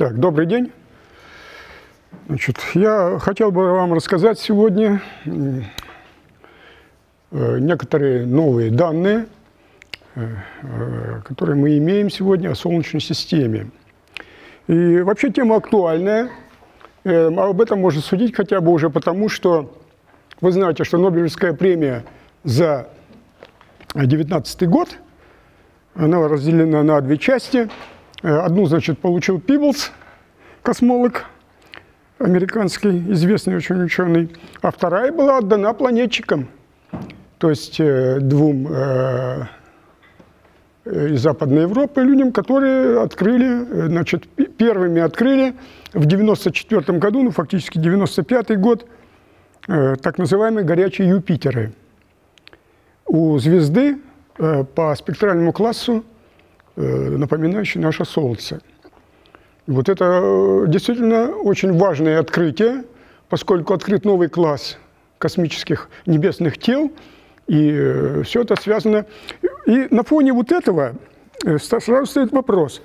Так, добрый день. Значит, я хотел бы вам рассказать сегодня э, некоторые новые данные, э, э, которые мы имеем сегодня о Солнечной системе. И вообще тема актуальная. Об этом можно судить хотя бы уже потому, что вы знаете, что Нобелевская премия за 2019 год, она разделена на две части – одну, значит, получил Пиблс, космолог американский, известный очень ученый, а вторая была отдана планетчикам, то есть э, двум э, из Западной Европы людям, которые открыли, значит, первыми открыли в 94 году, ну, фактически 95 год, так называемые горячие Юпитеры. У звезды по спектральному классу Э, напоминающий наше Солнце. Вот это э, действительно очень важное открытие, поскольку открыт новый класс космических небесных тел, и э, все это связано. И на фоне вот этого сразу стоит вопрос,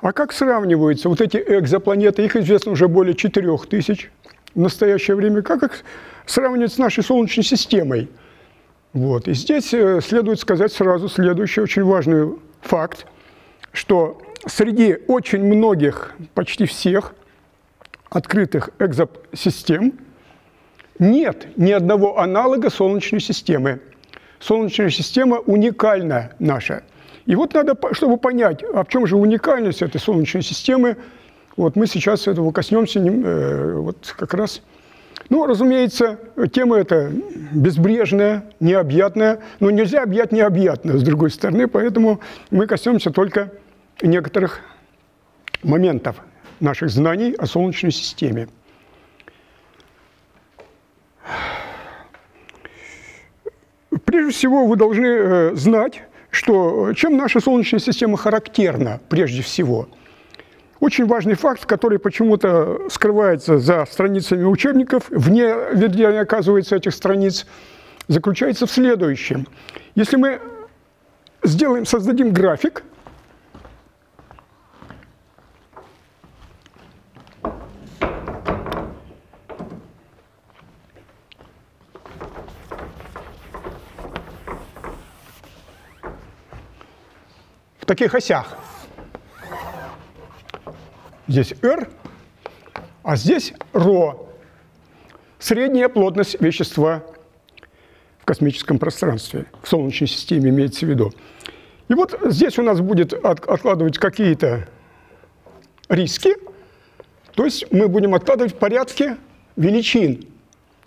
а как сравниваются вот эти экзопланеты, их известно уже более 4 тысяч в настоящее время, как их сравнивать с нашей Солнечной системой? Вот. И здесь следует сказать сразу следующий очень важный факт – что среди очень многих, почти всех открытых экзосистем нет ни одного аналога Солнечной системы. Солнечная система уникальна наша. И вот надо, чтобы понять, а в чем же уникальность этой Солнечной системы, вот мы сейчас этого коснемся э, вот как раз. Ну, разумеется, тема эта безбрежная, необъятная, но нельзя объять необъятное, с другой стороны, поэтому мы коснемся только некоторых моментов наших знаний о Солнечной системе. Прежде всего, вы должны э, знать, что чем наша Солнечная система характерна прежде всего. Очень важный факт, который почему-то скрывается за страницами учебников, вне, вернее, оказывается, этих страниц, заключается в следующем. Если мы сделаем, создадим график – таких осях. Здесь R, а здесь ρ. Средняя плотность вещества в космическом пространстве, в Солнечной системе имеется в виду. И вот здесь у нас будет откладывать какие-то риски, то есть мы будем откладывать в порядке величин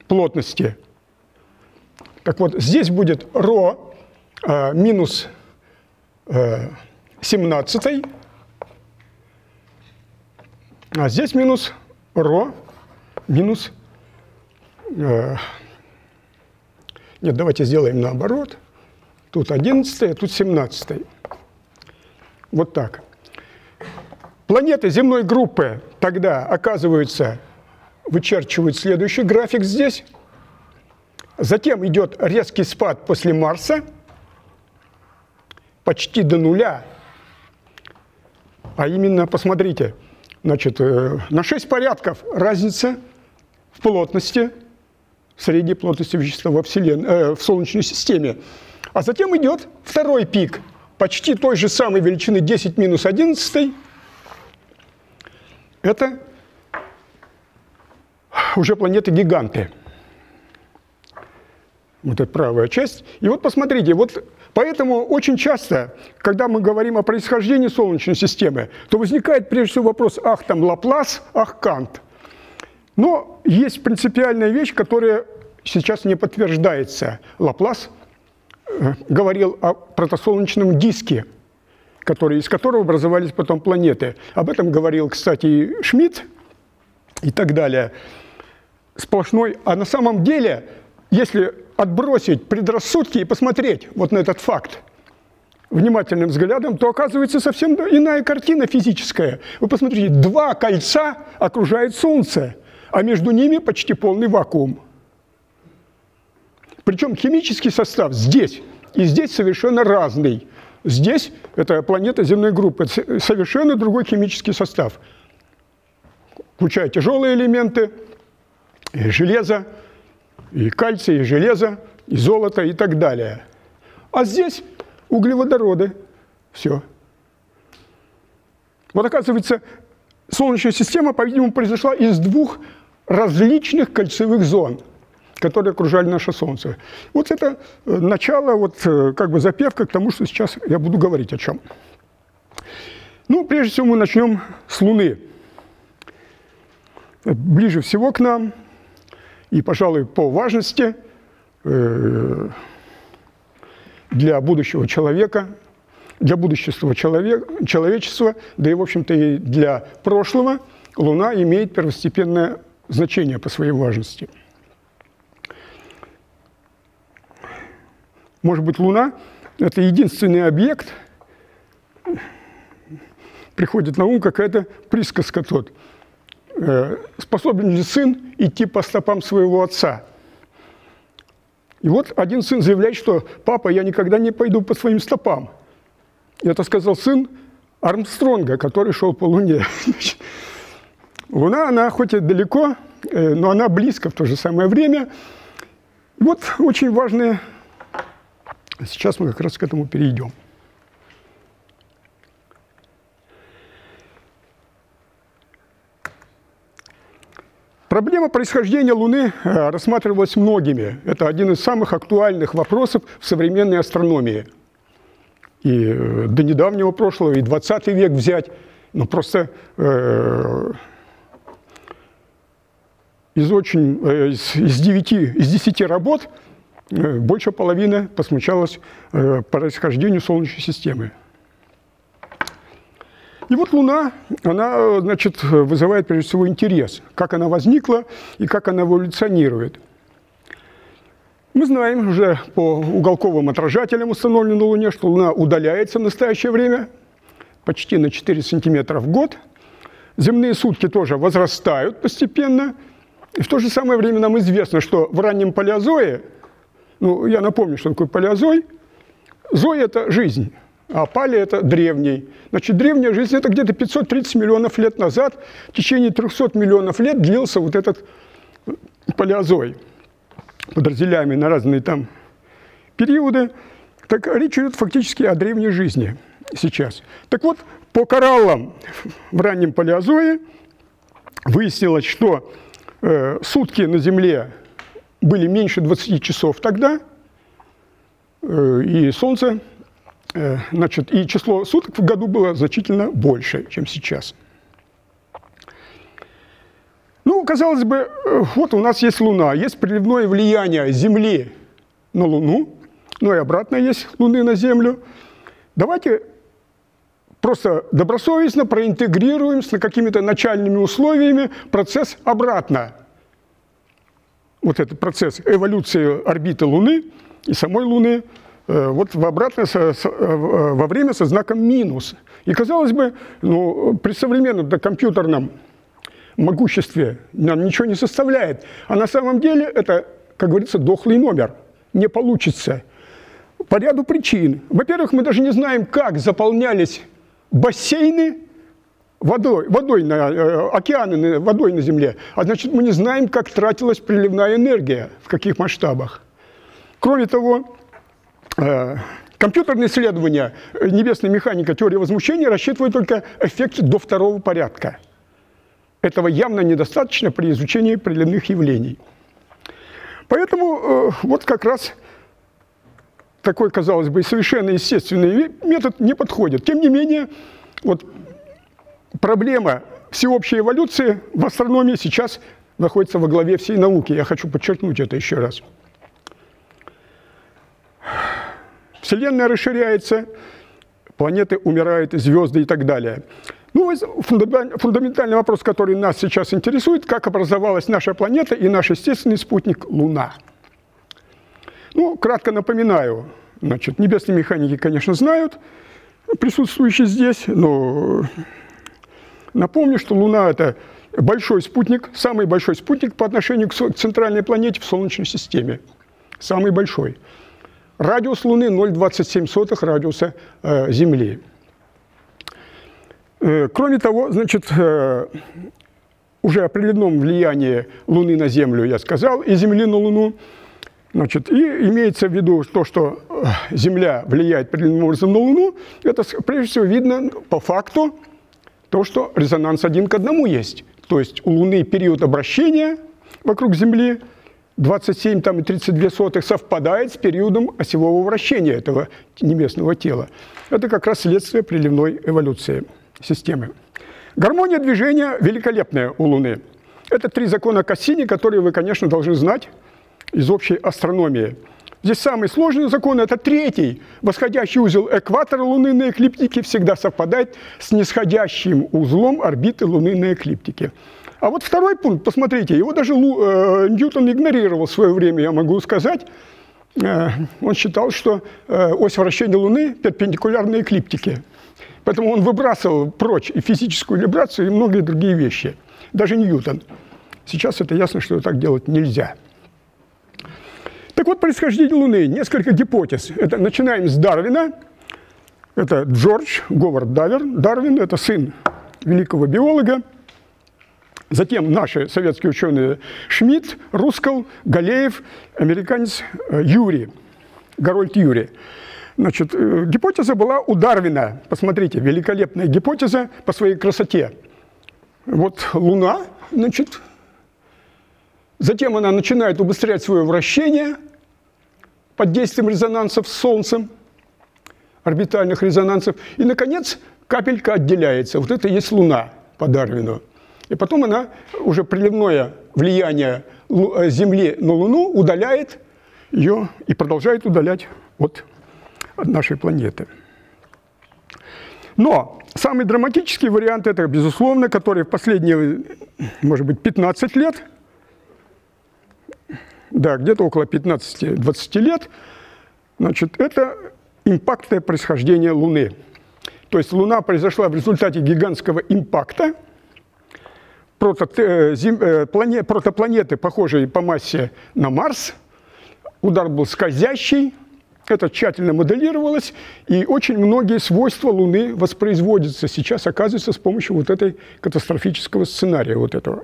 плотности. Так вот, здесь будет ρ а, минус э, 17, а здесь минус ро, минус... Э, нет, давайте сделаем наоборот. Тут 11, а тут 17. Вот так. Планеты земной группы тогда оказываются, вычерчивают следующий график здесь. Затем идет резкий спад после Марса, почти до нуля, а именно, посмотрите, значит, э, на 6 порядков разница в плотности, средней плотности вещества во Вселенной, э, в Солнечной системе. А затем идет второй пик, почти той же самой величины 10 минус 11. Это уже планеты-гиганты. Вот эта правая часть. И вот посмотрите, вот Поэтому очень часто, когда мы говорим о происхождении Солнечной системы, то возникает прежде всего вопрос, ах, там Лаплас, ах, Кант. Но есть принципиальная вещь, которая сейчас не подтверждается. Лаплас э, говорил о протосолнечном диске, который, из которого образовались потом планеты. Об этом говорил, кстати, и Шмидт и так далее. Сплошной. А на самом деле, если отбросить предрассудки и посмотреть вот на этот факт внимательным взглядом, то оказывается совсем иная картина физическая. Вы посмотрите, два кольца окружает Солнце, а между ними почти полный вакуум. Причем химический состав здесь и здесь совершенно разный. Здесь это планета земной группы, совершенно другой химический состав. включая тяжелые элементы, железо, и кальций, и железо, и золото, и так далее. А здесь углеводороды. Все. Вот оказывается, Солнечная система, по-видимому, произошла из двух различных кольцевых зон, которые окружали наше Солнце. Вот это э, начало, вот э, как бы запевка к тому, что сейчас я буду говорить о чем. Ну, прежде всего мы начнем с Луны. Ближе всего к нам и, пожалуй, по важности э, для будущего человека, для будущего человек, человечества, да и, в общем-то, и для прошлого, Луна имеет первостепенное значение по своей важности. Может быть, Луна – это единственный объект, приходит на ум какая-то присказка тот. Э, способен ли сын идти по стопам своего отца? И вот один сын заявляет, что «папа, я никогда не пойду по своим стопам». И это сказал сын Армстронга, который шел по Луне. Луна, она хоть и далеко, э, но она близко в то же самое время. Вот очень важные, сейчас мы как раз к этому перейдем. Проблема происхождения Луны э, рассматривалась многими. Это один из самых актуальных вопросов в современной астрономии. И э, до недавнего прошлого, и 20 век взять, ну просто э, из очень э, из, из 9, из 10 работ э, больше половины посмущалась э, происхождению Солнечной системы. И вот Луна, она, значит, вызывает прежде всего интерес, как она возникла и как она эволюционирует. Мы знаем уже по уголковым отражателям, установленным на Луне, что Луна удаляется в настоящее время почти на 4 сантиметра в год. Земные сутки тоже возрастают постепенно. И в то же самое время нам известно, что в раннем палеозое, ну, я напомню, что такое палеозой, зой – это жизнь, а пали – это древний. Значит, древняя жизнь – это где-то 530 миллионов лет назад. В течение 300 миллионов лет длился вот этот палеозой, подразделяемый на разные там периоды. Так речь идет фактически о древней жизни сейчас. Так вот, по кораллам в раннем палеозое выяснилось, что э, сутки на Земле были меньше 20 часов тогда, э, и Солнце значит, и число суток в году было значительно больше, чем сейчас. Ну, казалось бы, э, вот у нас есть Луна, есть приливное влияние Земли на Луну, ну и обратно есть Луны на Землю. Давайте просто добросовестно проинтегрируем с какими-то начальными условиями процесс обратно. Вот этот процесс эволюции орбиты Луны и самой Луны – Э, вот в обратное, э, во время со знаком минус. И казалось бы, ну, при современном да, компьютерном могуществе нам ничего не составляет. А на самом деле это, как говорится, дохлый номер. Не получится. По ряду причин. Во-первых, мы даже не знаем, как заполнялись бассейны водой, водой на, э, океаны водой на Земле. А значит, мы не знаем, как тратилась приливная энергия, в каких масштабах. Кроме того, Э, компьютерные исследования небесной механика, теория возмущения рассчитывают только эффект до второго порядка. Этого явно недостаточно при изучении приливных явлений. Поэтому э, вот как раз такой, казалось бы, совершенно естественный метод не подходит. Тем не менее, вот проблема всеобщей эволюции в астрономии сейчас находится во главе всей науки. Я хочу подчеркнуть это еще раз. Вселенная расширяется, планеты умирают, звезды и так далее. Ну, фундаментальный вопрос, который нас сейчас интересует, как образовалась наша планета и наш естественный спутник Луна. Ну, кратко напоминаю, значит, небесные механики, конечно, знают, присутствующие здесь, но напомню, что Луна – это большой спутник, самый большой спутник по отношению к центральной планете в Солнечной системе. Самый большой – Радиус Луны 0,27 радиуса Земли. Кроме того, значит, уже определенном влиянии Луны на Землю, я сказал, и Земли на Луну. Значит, и имеется в виду то, что э, Земля влияет определенным образом на Луну, это прежде всего видно по факту то, что резонанс один к одному есть. То есть у Луны период обращения вокруг Земли 27 там, и 32 сотых совпадает с периодом осевого вращения этого небесного тела. Это как раз следствие приливной эволюции системы. Гармония движения великолепная у Луны. Это три закона Кассини, которые вы, конечно, должны знать из общей астрономии. Здесь самый сложный закон – это третий. Восходящий узел экватора Луны на эклиптике всегда совпадает с нисходящим узлом орбиты Луны на эклиптике. А вот второй пункт, посмотрите, его даже Лу, э, Ньютон игнорировал в свое время, я могу сказать. Э, он считал, что э, ось вращения Луны перпендикулярна эклиптике. Поэтому он выбрасывал прочь и физическую вибрацию, и многие другие вещи. Даже Ньютон. Сейчас это ясно, что так делать нельзя. Так вот, происхождение Луны. Несколько гипотез. Это начинаем с Дарвина. Это Джордж Говард Дарвин. Дарвин – это сын великого биолога. Затем наши советские ученые Шмидт, Рускал, Галеев, американец э, Юрий, Гарольд Юрий. Значит, э, гипотеза была у Дарвина. Посмотрите, великолепная гипотеза по своей красоте. Вот Луна, значит, затем она начинает убыстрять свое вращение под действием резонансов с Солнцем, орбитальных резонансов, и, наконец, капелька отделяется. Вот это и есть Луна по Дарвину. И потом она уже приливное влияние э, Земли на Луну удаляет ее и продолжает удалять от нашей планеты. Но самый драматический вариант это, безусловно, который в последние, может быть, 15 лет, да, где-то около 15-20 лет, значит, это импактное происхождение Луны. То есть Луна произошла в результате гигантского импакта, прото, э, зем, э, плане, протопланеты, похожие по массе на Марс. Удар был скользящий, это тщательно моделировалось, и очень многие свойства Луны воспроизводятся сейчас, оказывается, с помощью вот этой катастрофического сценария, вот этого.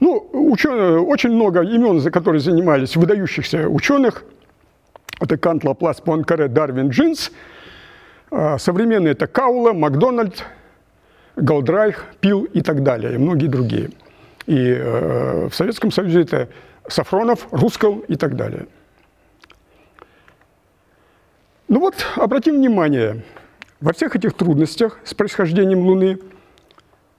Ну, ученые, очень много имен, за которые занимались выдающихся ученых. Это Кант, Лаплас, Пуанкаре, Дарвин, Джинс. А, современные это Каула, Макдональд, Голдрайх, Пил и так далее, и многие другие. И э, в Советском Союзе это Сафронов, Рускал и так далее. Ну вот, обратим внимание, во всех этих трудностях с происхождением Луны,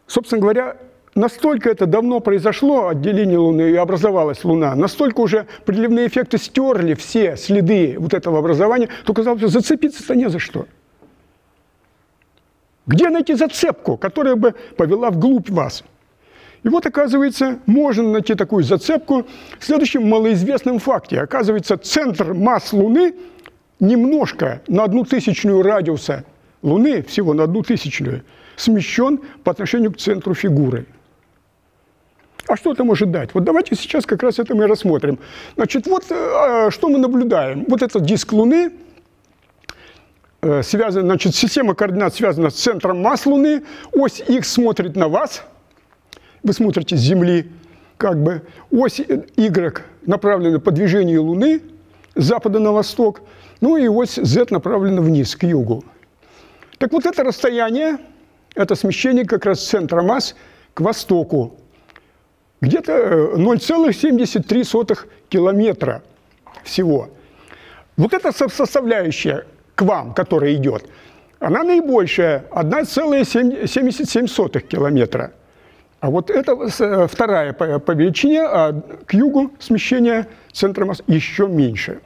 собственно говоря, настолько это давно произошло, отделение Луны, и образовалась Луна, настолько уже приливные эффекты стерли все следы вот этого образования, то казалось, зацепиться-то не за что – где найти зацепку, которая бы повела вглубь вас? И вот, оказывается, можно найти такую зацепку в следующем малоизвестном факте. Оказывается, центр масс Луны немножко на одну тысячную радиуса Луны, всего на одну тысячную, смещен по отношению к центру фигуры. А что это может дать? Вот давайте сейчас как раз это мы рассмотрим. Значит, вот э, что мы наблюдаем. Вот этот диск Луны – Э, связана, значит, система координат связана с центром масс Луны, ось X смотрит на вас, вы смотрите с Земли, как бы, ось Y направлена по движению Луны с запада на восток, ну и ось Z направлена вниз, к югу. Так вот это расстояние, это смещение как раз центра масс к востоку, где-то 0,73 э, километра всего. Вот эта составляющая к вам, которая идет, она наибольшая, 1,77 километра. А вот это э, вторая по, по величине, а к югу смещение центра масс еще меньше.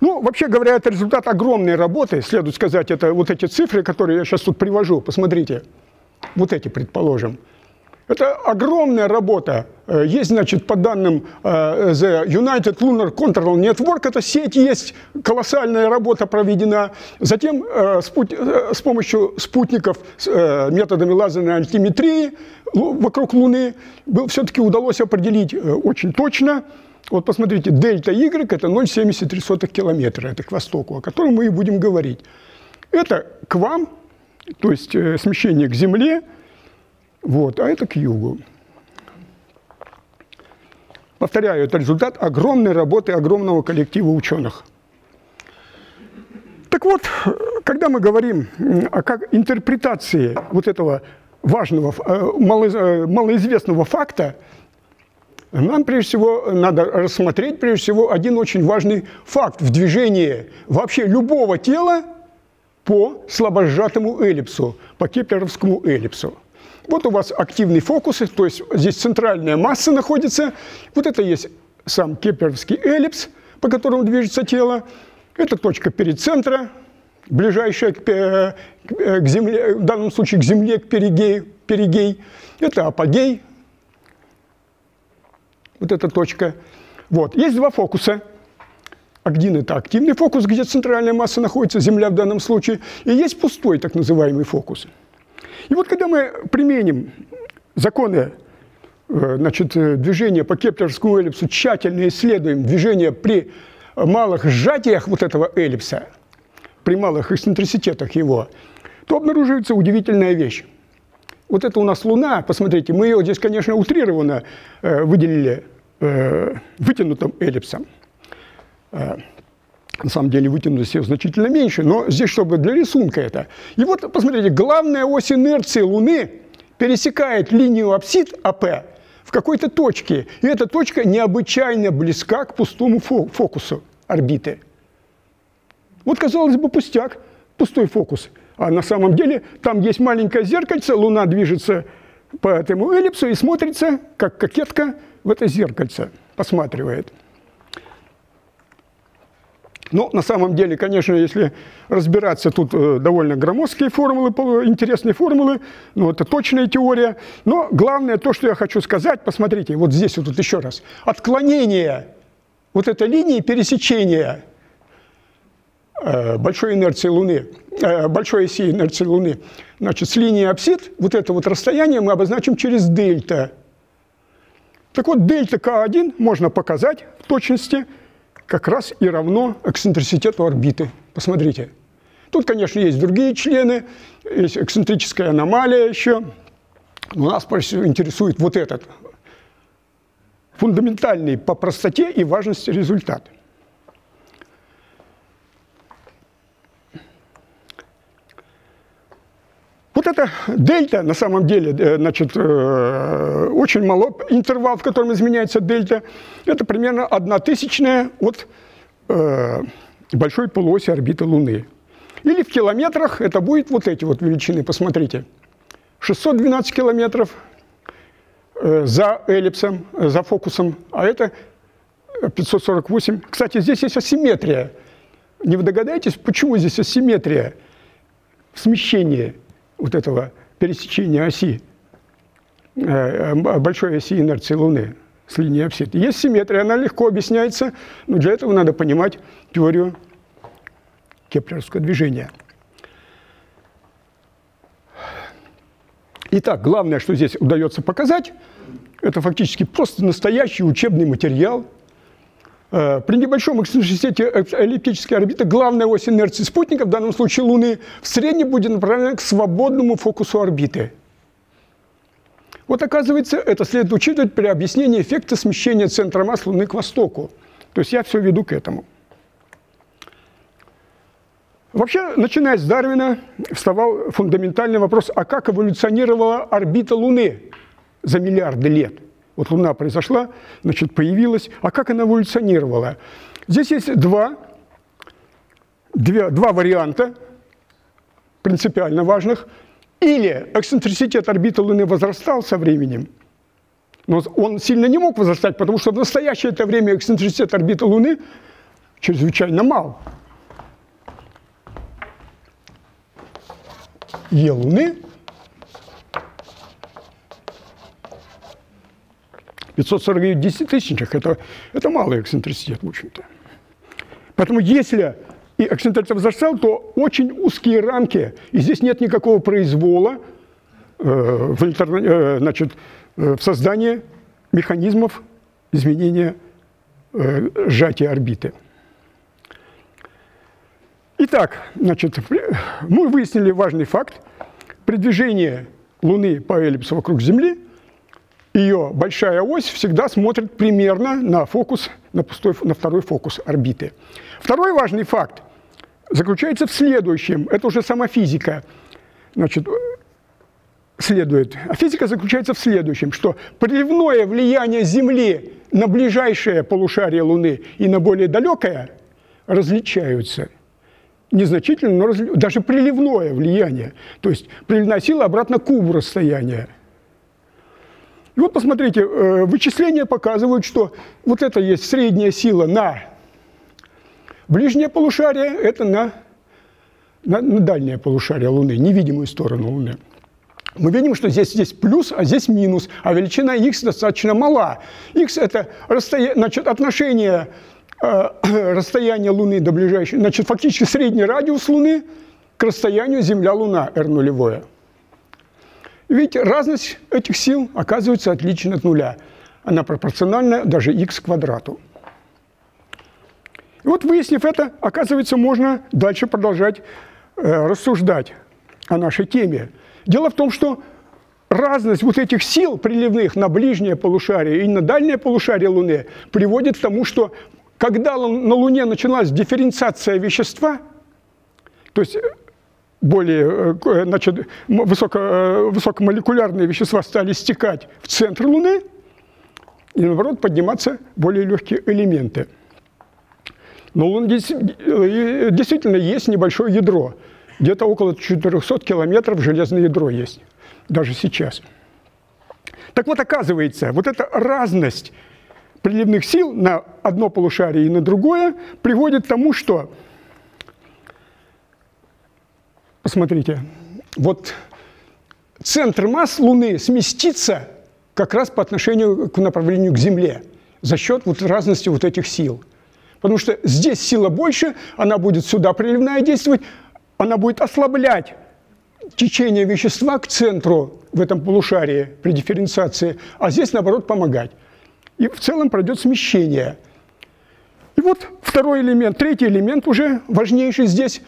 Ну, вообще говоря, это результат огромной работы, следует сказать, это вот эти цифры, которые я сейчас тут привожу, посмотрите, вот эти, предположим – это огромная работа. Э, есть, значит, по данным э, The United Lunar Control Network, это сеть есть, колоссальная работа проведена. Затем э, с помощью спутников, методами лазерной альтиметрии вокруг Луны все-таки удалось определить очень точно Вот посмотрите, дельта Y – это 0,73 километра, это к востоку, о котором мы и будем говорить. Это к вам, то есть смещение к Земле, вот, а это к югу. Повторяю, это результат огромной работы огромного коллектива ученых. Так вот, когда мы говорим о как интерпретации вот этого важного, э, э, малоизвестного факта, нам прежде всего надо рассмотреть прежде всего один очень важный факт в движении вообще любого тела по слабосжатому эллипсу, по кеплеровскому эллипсу. Вот у вас активный фокус, то есть здесь центральная масса находится. Вот это есть сам кеплеровский эллипс, по которому движется тело. Это точка перицентра, ближайшая к, э, э, к Земле, в данном случае к Земле, к перигей, перигей. Это апогей, вот эта точка. Вот. Есть два фокуса. Один – это активный фокус, где центральная масса находится, Земля в данном случае, и есть пустой так называемый фокус. И вот когда мы применим законы э, значит, э, движения по кеплеровскому эллипсу, тщательно исследуем движение при малых сжатиях вот этого эллипса, при малых эксцентриситетах его, то обнаруживается удивительная вещь. Вот это у нас Луна, посмотрите, мы ее здесь, конечно, утрированно э, выделили вытянутым эллипсом. На самом деле вытянутость ее значительно меньше, но здесь чтобы для рисунка это. И вот, посмотрите, главная ось инерции Луны пересекает линию апсид АП в какой-то точке, и эта точка необычайно близка к пустому фокусу орбиты. Вот, казалось бы, пустяк, пустой фокус – а на самом деле там есть маленькое зеркальце, Луна движется по этому эллипсу и смотрится, как кокетка в это зеркальце посматривает. Но на самом деле, конечно, если разбираться, тут э, довольно громоздкие формулы, интересные формулы, но это точная теория. Но главное то, что я хочу сказать, посмотрите, вот здесь вот тут еще раз. Отклонение вот этой линии пересечения э, большой инерции Луны – Э, большой оси инерции Луны. Значит, с линии апсид вот это вот расстояние мы обозначим через дельта. Так вот, дельта К1 можно показать в точности как раз и равно эксцентриситету орбиты. Посмотрите. Тут, конечно, есть другие члены, есть эксцентрическая аномалия еще. Но нас интересует вот этот фундаментальный по простоте и важности результат. Вот это дельта, на самом деле, э, значит, э, очень мало, интервал, в котором изменяется дельта, это примерно одна тысячная от э, большой полуоси орбиты Луны. Или в километрах это будет вот эти вот величины, посмотрите. 612 километров за эллипсом, за фокусом, а это 548. Кстати, здесь есть асимметрия. Не вы догадаетесь, почему здесь асимметрия в смещении? Вот этого пересечения оси, э, большой оси инерции Луны с линией апсид. Есть симметрия, она легко объясняется, но для этого надо понимать теорию кеплеровского движения. Итак, главное, что здесь удается показать, это фактически просто настоящий учебный материал – Э, при небольшом эксцентриситете эллиптической орбиты главная ось инерции спутника, в данном случае Луны, в среднем будет направлена к свободному фокусу орбиты. Вот оказывается, это следует учитывать при объяснении эффекта смещения центра масс Луны к востоку. То есть я все веду к этому. Вообще, начиная с Дарвина, вставал фундаментальный вопрос, а как эволюционировала орбита Луны за миллиарды лет? Вот Луна произошла, значит, появилась. А как она эволюционировала? Здесь есть два, две, два варианта принципиально важных. Или эксцентриситет орбиты Луны возрастал со временем, но он сильно не мог возрастать, потому что в настоящее это время эксцентриситет орбиты Луны чрезвычайно мал. Е Луны 549 десятитысячных – это, это малый эксцентриситет, в общем-то. Поэтому если и эксцентриситет возрастал, то очень узкие рамки, и здесь нет никакого произвола э, в, э, значит, э, в создании механизмов изменения э, сжатия орбиты. Итак, значит, мы выяснили важный факт. При движении Луны по эллипсу вокруг Земли ее большая ось всегда смотрит примерно на фокус, на, пустой, на второй фокус орбиты. Второй важный факт заключается в следующем. Это уже сама физика. Значит, следует. А физика заключается в следующем, что приливное влияние Земли на ближайшее полушарие Луны и на более далекое различаются. Незначительно, но разли... даже приливное влияние. То есть приливная сила обратно к кубу расстояния. И вот посмотрите, э, вычисления показывают, что вот это есть средняя сила на ближнее полушарие, это на, на, на дальнее полушарие Луны, невидимую сторону Луны мы видим, что здесь, здесь плюс, а здесь минус, а величина x достаточно мала. x – это расстоя... значит, отношение э, расстояния Луны до ближайшей, значит, фактически средний радиус Луны к расстоянию Земля-Луна, r нулевое. Видите, разность этих сил оказывается отлична от нуля. Она пропорциональна даже x квадрату. И вот выяснив это, оказывается, можно дальше продолжать э, рассуждать о нашей теме – Дело в том, что разность вот этих сил приливных на ближнее полушарие и на дальнее полушарие Луны приводит к тому, что когда на Луне началась дифференциация вещества, то есть более э, значит, высоко, э, высокомолекулярные вещества стали стекать в центр Луны, и наоборот подниматься более легкие элементы. Но Луна э, действительно есть небольшое ядро – где-то около 400 километров железное ядро есть, даже сейчас. Так вот, оказывается, вот эта разность приливных сил на одно полушарие и на другое приводит к тому, что, посмотрите, вот центр масс Луны сместится как раз по отношению к направлению к Земле за счет вот разности вот этих сил. Потому что здесь сила больше, она будет сюда приливная действовать, она будет ослаблять течение вещества к центру в этом полушарии при дифференциации, а здесь, наоборот, помогать. И в целом пройдет смещение. И вот второй элемент, третий элемент уже важнейший здесь.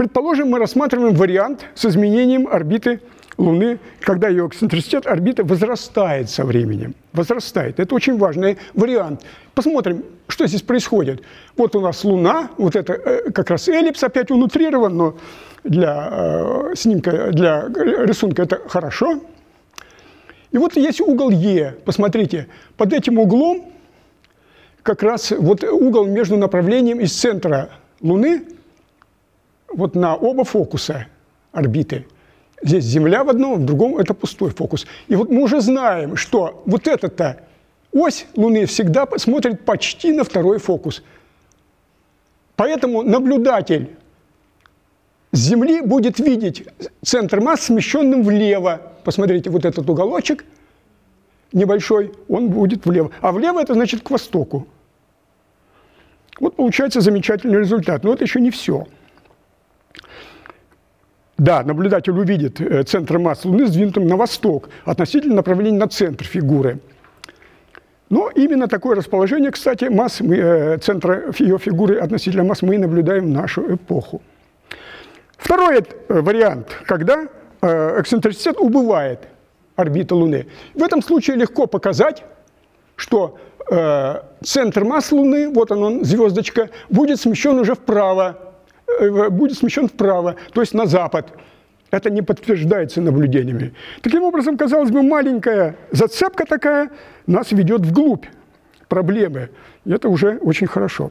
Предположим, мы рассматриваем вариант с изменением орбиты Луны, когда ее эксцентриситет орбиты возрастает со временем. Возрастает. Это очень важный вариант. Посмотрим, что здесь происходит. Вот у нас Луна, вот это э, как раз эллипс опять он утрирован, но для э, снимка, для рисунка это хорошо. И вот есть угол Е. Посмотрите, под этим углом как раз вот угол между направлением из центра Луны вот на оба фокуса орбиты – Здесь Земля в одном, в другом это пустой фокус. И вот мы уже знаем, что вот эта ось Луны всегда смотрит почти на второй фокус. Поэтому наблюдатель с Земли будет видеть центр масс смещенным влево. Посмотрите, вот этот уголочек небольшой, он будет влево. А влево это значит к востоку. Вот получается замечательный результат. Но это еще не все. Да, наблюдатель увидит э, центр массы Луны сдвинутым на восток относительно направления на центр фигуры. Но именно такое расположение, кстати, масс, мы, э, центра ее фигуры относительно масс мы наблюдаем в нашу эпоху. Второй э, вариант, когда эксцентриситет убывает орбиты Луны. В этом случае легко показать, что центр масс Луны, вот он, звездочка, будет смещен уже вправо будет смещен вправо, то есть на запад. Это не подтверждается наблюдениями. Таким образом, казалось бы, маленькая зацепка такая нас ведет вглубь проблемы. И это уже очень хорошо.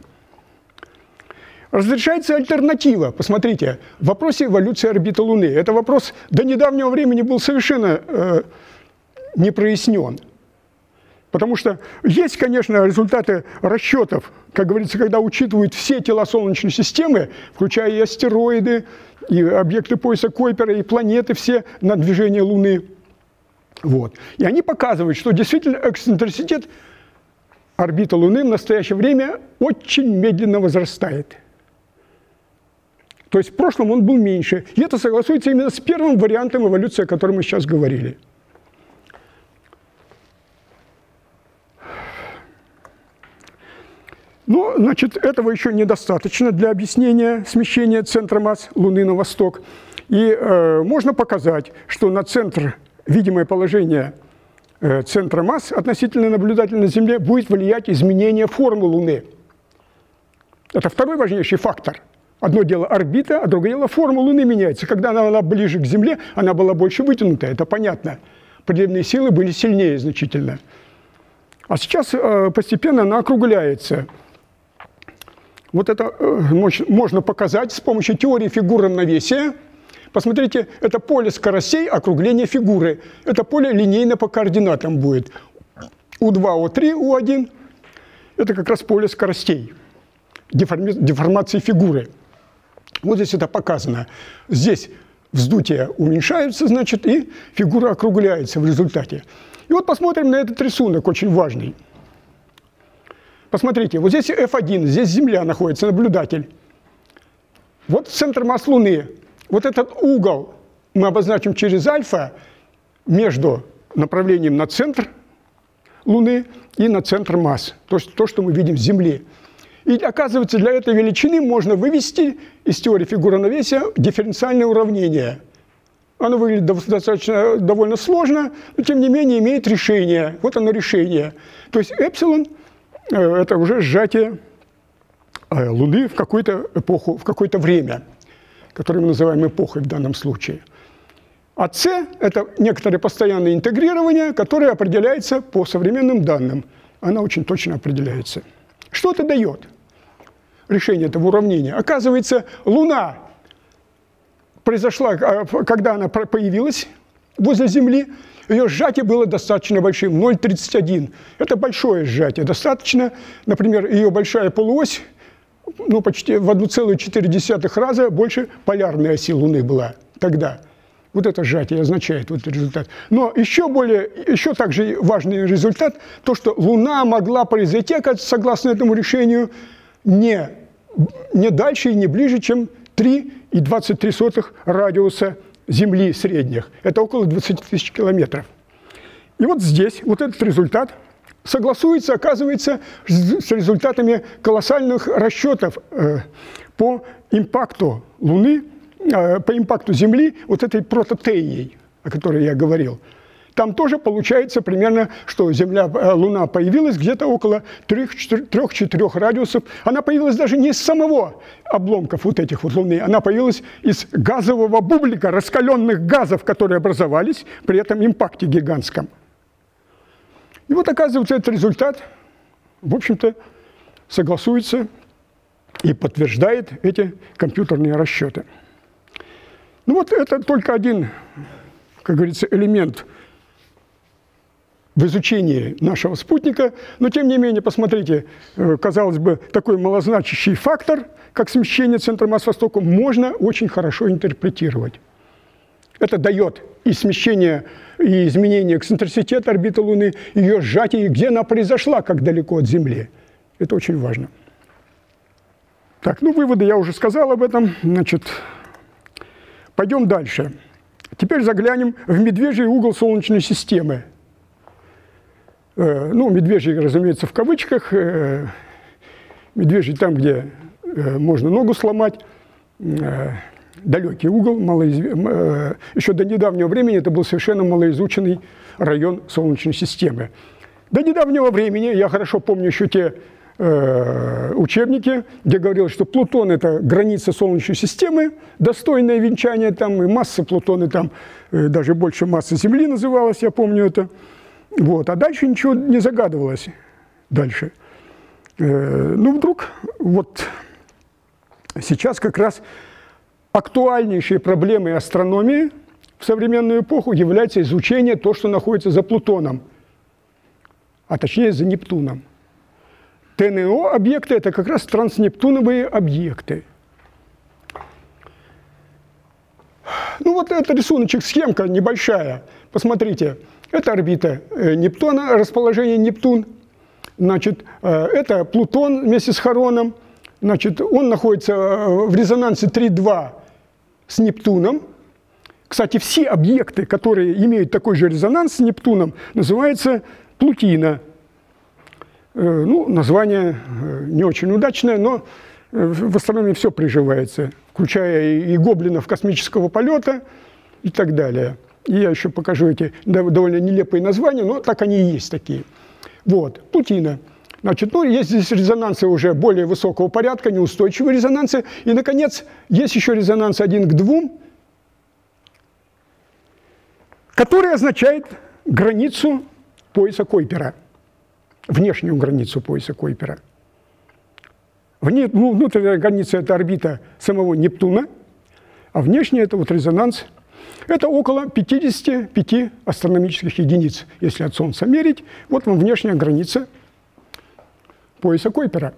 Разрешается альтернатива. Посмотрите, в вопросе эволюции орбиты Луны. Это вопрос до недавнего времени был совершенно э, не прояснен. Потому что есть, конечно, результаты расчетов, как говорится, когда учитывают все тела Солнечной системы, включая и астероиды, и объекты пояса Койпера, и планеты все на движение Луны. Вот. И они показывают, что действительно эксцентриситет орбиты Луны в настоящее время очень медленно возрастает. То есть в прошлом он был меньше. И это согласуется именно с первым вариантом эволюции, о котором мы сейчас говорили – значит, этого еще недостаточно для объяснения смещения центра масс Луны на восток. И э, можно показать, что на центр, видимое положение э, центра масс относительно наблюдательной Земле будет влиять изменение формы Луны. Это второй важнейший фактор. Одно дело орбита, а другое дело форма Луны меняется. Когда она была ближе к Земле, она была больше вытянута, это понятно. Приливные силы были сильнее значительно. А сейчас э, постепенно она округляется. Вот это э, можно показать с помощью теории фигур равновесия – Посмотрите, это поле скоростей округления фигуры. Это поле линейно по координатам будет. У2, У3, У1 – это как раз поле скоростей, деформации фигуры. Вот здесь это показано. Здесь вздутие уменьшается, значит, и фигура округляется в результате. И вот посмотрим на этот рисунок, очень важный. Посмотрите, вот здесь F1, здесь Земля находится, наблюдатель. Вот центр масс Луны, вот этот угол мы обозначим через альфа между направлением на центр Луны и на центр масс, то, есть то, что мы видим с Земли. И оказывается, для этой величины можно вывести из теории фигуры равновесия дифференциальное уравнение. Оно выглядит достаточно довольно сложно, но тем не менее имеет решение. Вот оно решение. То есть эпсилон это уже сжатие э, Луны в какую-то эпоху, в какое-то время – который мы называем эпохой в данном случае. А С – это некоторое постоянное интегрирование, которое определяется по современным данным. Она очень точно определяется. Что это дает? Решение этого уравнения. Оказывается, Луна произошла, а, когда она появилась возле Земли, ее сжатие было достаточно большим, 0,31. Это большое сжатие, достаточно, например, ее большая полуось – ну, почти в 1,4 раза больше полярной оси Луны была тогда. Вот это сжатие означает вот этот результат. Но еще более, еще также важный результат, то, что Луна могла произойти, согласно этому решению, не, не дальше и не ближе, чем 3,23 радиуса Земли средних. Это около 20 тысяч километров. И вот здесь вот этот результат – согласуется, оказывается, с результатами колоссальных расчетов э, по импакту Луны, э, по импакту Земли, вот этой прототеей, о которой я говорил. Там тоже получается примерно, что Земля, э, Луна появилась где-то около 3-4 радиусов. Она появилась даже не из самого обломков вот этих вот Луны, она появилась из газового бублика, раскаленных газов, которые образовались при этом импакте гигантском. И вот оказывается, этот результат, в общем-то, согласуется и подтверждает эти компьютерные расчеты. Ну вот это только один, как говорится, элемент в изучении нашего спутника, но тем не менее, посмотрите, э, казалось бы, такой малозначащий фактор, как смещение центра масс востока, можно очень хорошо интерпретировать. Это дает и смещение, и изменение эксцентриситета орбиты Луны, ее сжатие, где она произошла, как далеко от Земли. Это очень важно. Так, ну выводы я уже сказал об этом. Значит, пойдем дальше. Теперь заглянем в медвежий угол Солнечной системы. Э, ну, медвежий, разумеется, в кавычках. Э, медвежий там, где э, можно ногу сломать далекий угол, малоизв... Еще до недавнего времени это был совершенно малоизученный район Солнечной системы. До недавнего времени, я хорошо помню еще те э, учебники, где говорилось, что Плутон – это граница Солнечной системы, достойное венчание, там и масса Плутона, там э, даже больше массы Земли называлась, я помню это. Вот. А дальше ничего не загадывалось дальше. Э, ну, вдруг вот сейчас как раз актуальнейшей проблемой астрономии в современную эпоху является изучение то, что находится за Плутоном, а точнее за Нептуном. ТНО объекты – это как раз транснептуновые объекты. Ну вот это рисуночек, схемка небольшая. Посмотрите, это орбита э, Нептуна, расположение Нептун. Значит, э, это Плутон вместе с Хароном. Значит, он находится э, в резонансе 3,2 с Нептуном. Кстати, все объекты, которые имеют такой же резонанс с Нептуном, называются Плутина. ну, название не очень удачное, но в астрономии все приживается, включая и гоблинов космического полета и так далее. Я еще покажу эти довольно нелепые названия, но так они и есть такие. Вот, Путина. Значит, ну, есть здесь резонансы уже более высокого порядка, неустойчивые резонансы. И, наконец, есть еще резонанс один к двум, который означает границу пояса Койпера, внешнюю границу пояса Койпера. Вне, ну, внутренняя граница – это орбита самого Нептуна, а внешняя – это вот резонанс. Это около 55 астрономических единиц, если от Солнца мерить. Вот вам внешняя граница пояса Койпера.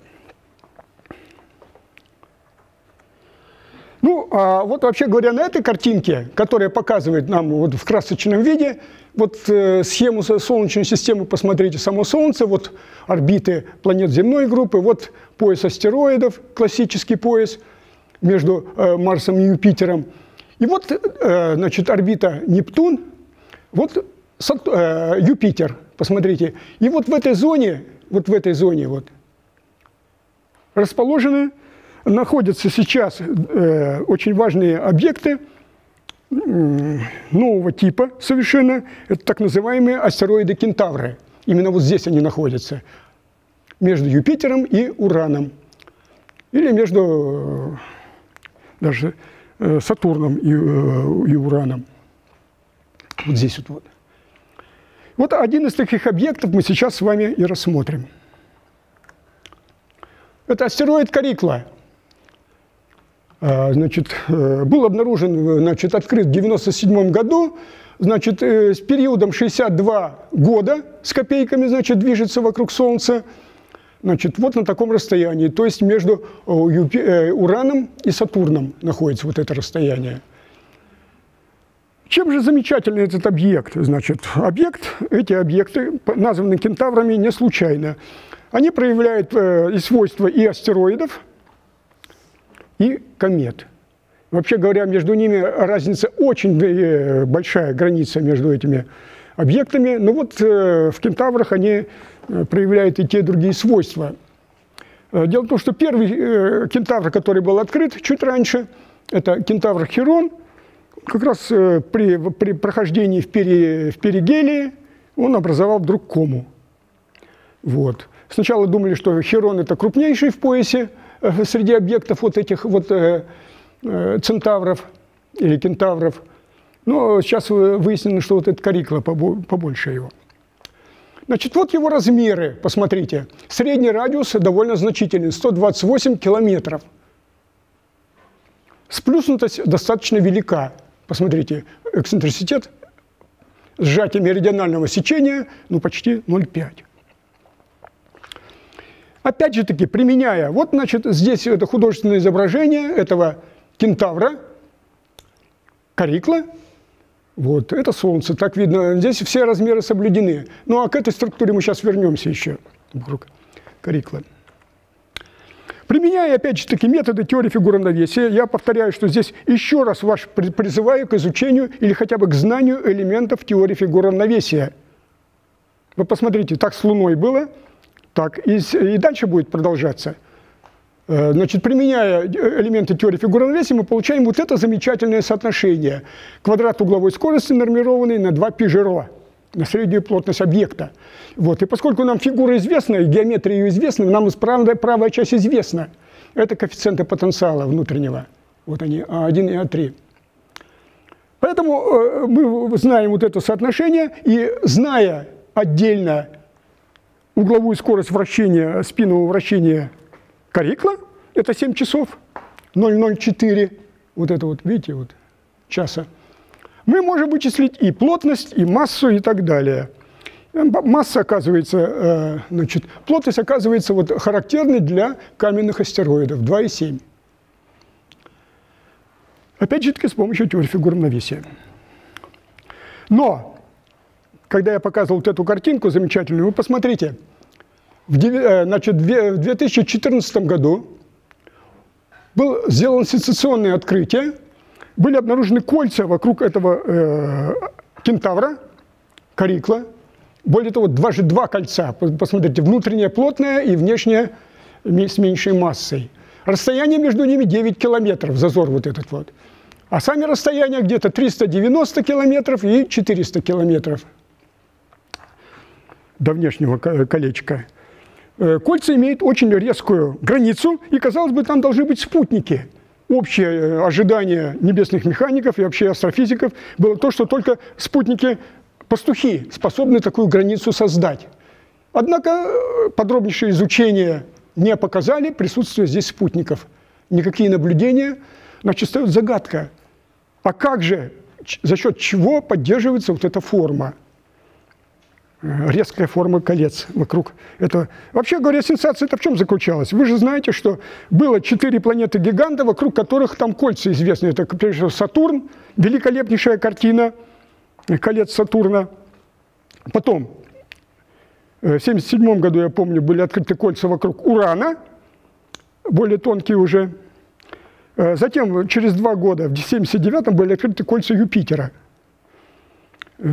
Ну, а вот вообще говоря, на этой картинке, которая показывает нам вот в красочном виде, вот э, схему Солнечной системы, посмотрите, само Солнце, вот орбиты планет земной группы, вот пояс астероидов, классический пояс между э, Марсом и Юпитером. И вот, э, значит, орбита Нептун, вот э, Юпитер, посмотрите. И вот в этой зоне, вот в этой зоне вот, расположены находятся сейчас э, очень важные объекты нового типа совершенно. Это так называемые астероиды Кентавры. Именно вот здесь они находятся, между Юпитером и Ураном. Или между даже Сатурном и, э, и Ураном. Вот здесь вот, вот. Вот один из таких объектов мы сейчас с вами и рассмотрим. Это астероид Карикла – а, значит, э, был обнаружен, значит, открыт в 1997 году, значит, э, с периодом 62 года с копейками, значит, движется вокруг Солнца, значит, вот на таком расстоянии, то есть между э, Ураном и Сатурном находится вот это расстояние. Чем же замечательный этот объект? Значит, объект, эти объекты названы кентаврами не случайно. Они проявляют и свойства и астероидов, и комет. Вообще говоря, между ними разница очень э, большая, граница между этими объектами. Но вот э, в кентаврах они э, проявляют и те, и другие свойства. Дело в том, что первый кентавр, который был открыт чуть раньше, это кентавр Херон, как раз при, при прохождении в, пери, в перигелии он образовал вдруг кому. Вот. Сначала думали, что Херон – это крупнейший в поясе, Э, среди объектов вот этих вот э, э, центавров или кентавров. Но сейчас выяснено, что вот этот Карикла побольше его. Значит, вот его размеры, посмотрите. Средний радиус довольно значительный, 128 километров. Сплюснутость достаточно велика. Посмотрите, эксцентриситет сжатие меридионального сечения, ну, почти 0,5. Опять же таки, применяя, вот, значит, здесь это художественное изображение этого кентавра, Карикла, вот, это Солнце, так видно, здесь все размеры соблюдены. Ну, а к этой структуре мы сейчас вернемся еще, вокруг Карикла. Применяя, опять же таки, методы теории фигур равновесия, я повторяю, что здесь еще раз ваш призываю к изучению или хотя бы к знанию элементов теории фигур равновесия. Вы посмотрите, так с Луной было – так, и, и дальше будет продолжаться. Э, значит, применяя элементы теории фигурного равновесия, мы получаем вот это замечательное соотношение. Квадрат угловой скорости, нормированный на 2 π жиро, на среднюю плотность объекта. Вот. И поскольку нам фигура известна, и геометрия ее известна, нам правая, правая часть известна. Это коэффициенты потенциала внутреннего. Вот они, А1 и А3. Поэтому э, мы знаем вот это соотношение, и зная отдельно угловую скорость вращения, спинного вращения Карикла, это 7 часов, 0,04, вот это вот, видите, вот, часа, мы можем вычислить и плотность, и массу, и так далее. Масса оказывается, э, значит, плотность оказывается вот характерной для каменных астероидов, 2,7. Опять же таки с помощью теории фигур равновесия. Но когда я показывал вот эту картинку замечательную, вы посмотрите, в 2014 году был сделан сенсационное открытие, были обнаружены кольца вокруг этого э, кентавра, Карикла, Более того, дважды два кольца. Посмотрите, внутреннее плотное и внешнее с меньшей массой. Расстояние между ними 9 километров, зазор вот этот вот. А сами расстояния где-то 390 километров и 400 километров до внешнего колечка. Э, кольца имеют очень резкую границу, и, казалось бы, там должны быть спутники. Общее э, ожидание небесных механиков и вообще астрофизиков было то, что только спутники-пастухи способны такую границу создать. Однако э, подробнейшее изучение не показали присутствие здесь спутников. Никакие наблюдения. Значит, встает загадка. А как же, за счет чего поддерживается вот эта форма? Резкая форма колец вокруг этого. Вообще говоря, сенсация это в чем заключалась? Вы же знаете, что было четыре планеты-гиганта, вокруг которых там кольца известны. Это, прежде всего, Сатурн, великолепнейшая картина колец Сатурна. Потом, э, в 1977 году, я помню, были открыты кольца вокруг Урана, более тонкие уже. Э, затем, через два года, в 1979 были открыты кольца Юпитера –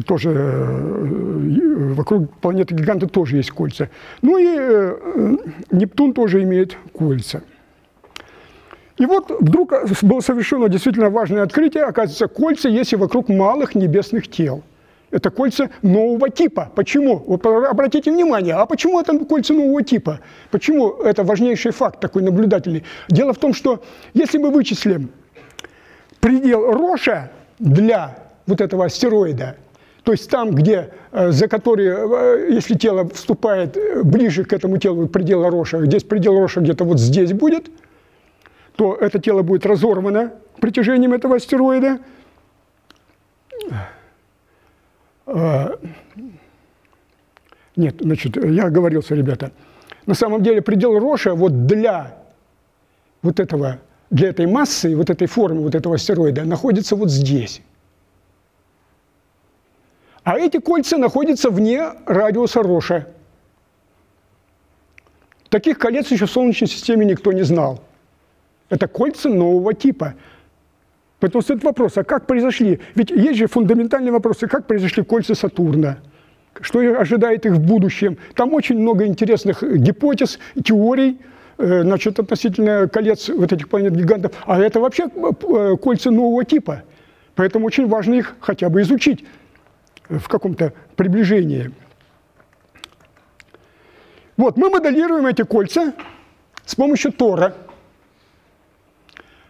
тоже э, вокруг планеты гиганта тоже есть кольца. Ну и э, Нептун тоже имеет кольца. И вот вдруг было совершено действительно важное открытие. Оказывается, кольца есть и вокруг малых небесных тел. Это кольца нового типа. Почему? Вот обратите внимание, а почему это кольца нового типа? Почему это важнейший факт такой наблюдательный? Дело в том, что если мы вычислим предел Роша для вот этого астероида – то есть там, где, э, за который, э, если тело вступает э, ближе к этому телу предела Роша, здесь предел Роша где-то вот здесь будет, то это тело будет разорвано притяжением этого астероида. Нет, значит, я оговорился, ребята. На самом деле предел Роша вот для вот этого, для этой массы, вот этой формы, вот этого астероида находится вот здесь. А эти кольца находятся вне радиуса Роша. Таких колец еще в Солнечной системе никто не знал. Это кольца нового типа. Поэтому стоит вопрос, а как произошли? Ведь есть же фундаментальные вопросы, как произошли кольца Сатурна? Что ожидает их в будущем? Там очень много интересных гипотез, теорий, э, значит, относительно колец вот этих планет-гигантов. А это вообще э, кольца нового типа. Поэтому очень важно их хотя бы изучить в каком-то приближении. Вот, мы моделируем эти кольца с помощью Тора.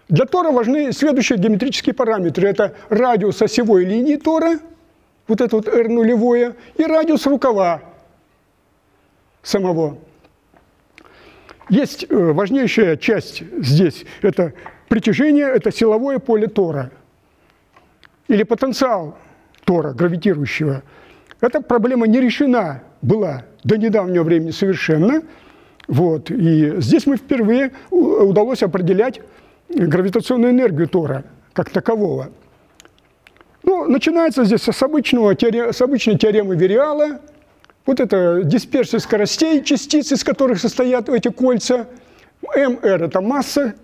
Для Тора важны следующие геометрические параметры. Это радиус осевой линии Тора, вот это вот R нулевое, и радиус рукава самого. Есть э, важнейшая часть здесь, это притяжение, это силовое поле Тора, или потенциал Тора, гравитирующего, эта проблема не решена была до недавнего времени совершенно. Вот. И здесь мы впервые удалось определять гравитационную энергию Тора как такового. Ну, начинается здесь с, обычного, с обычной теоремы Вериала. Вот это дисперсия скоростей частиц, из которых состоят эти кольца. МР – это масса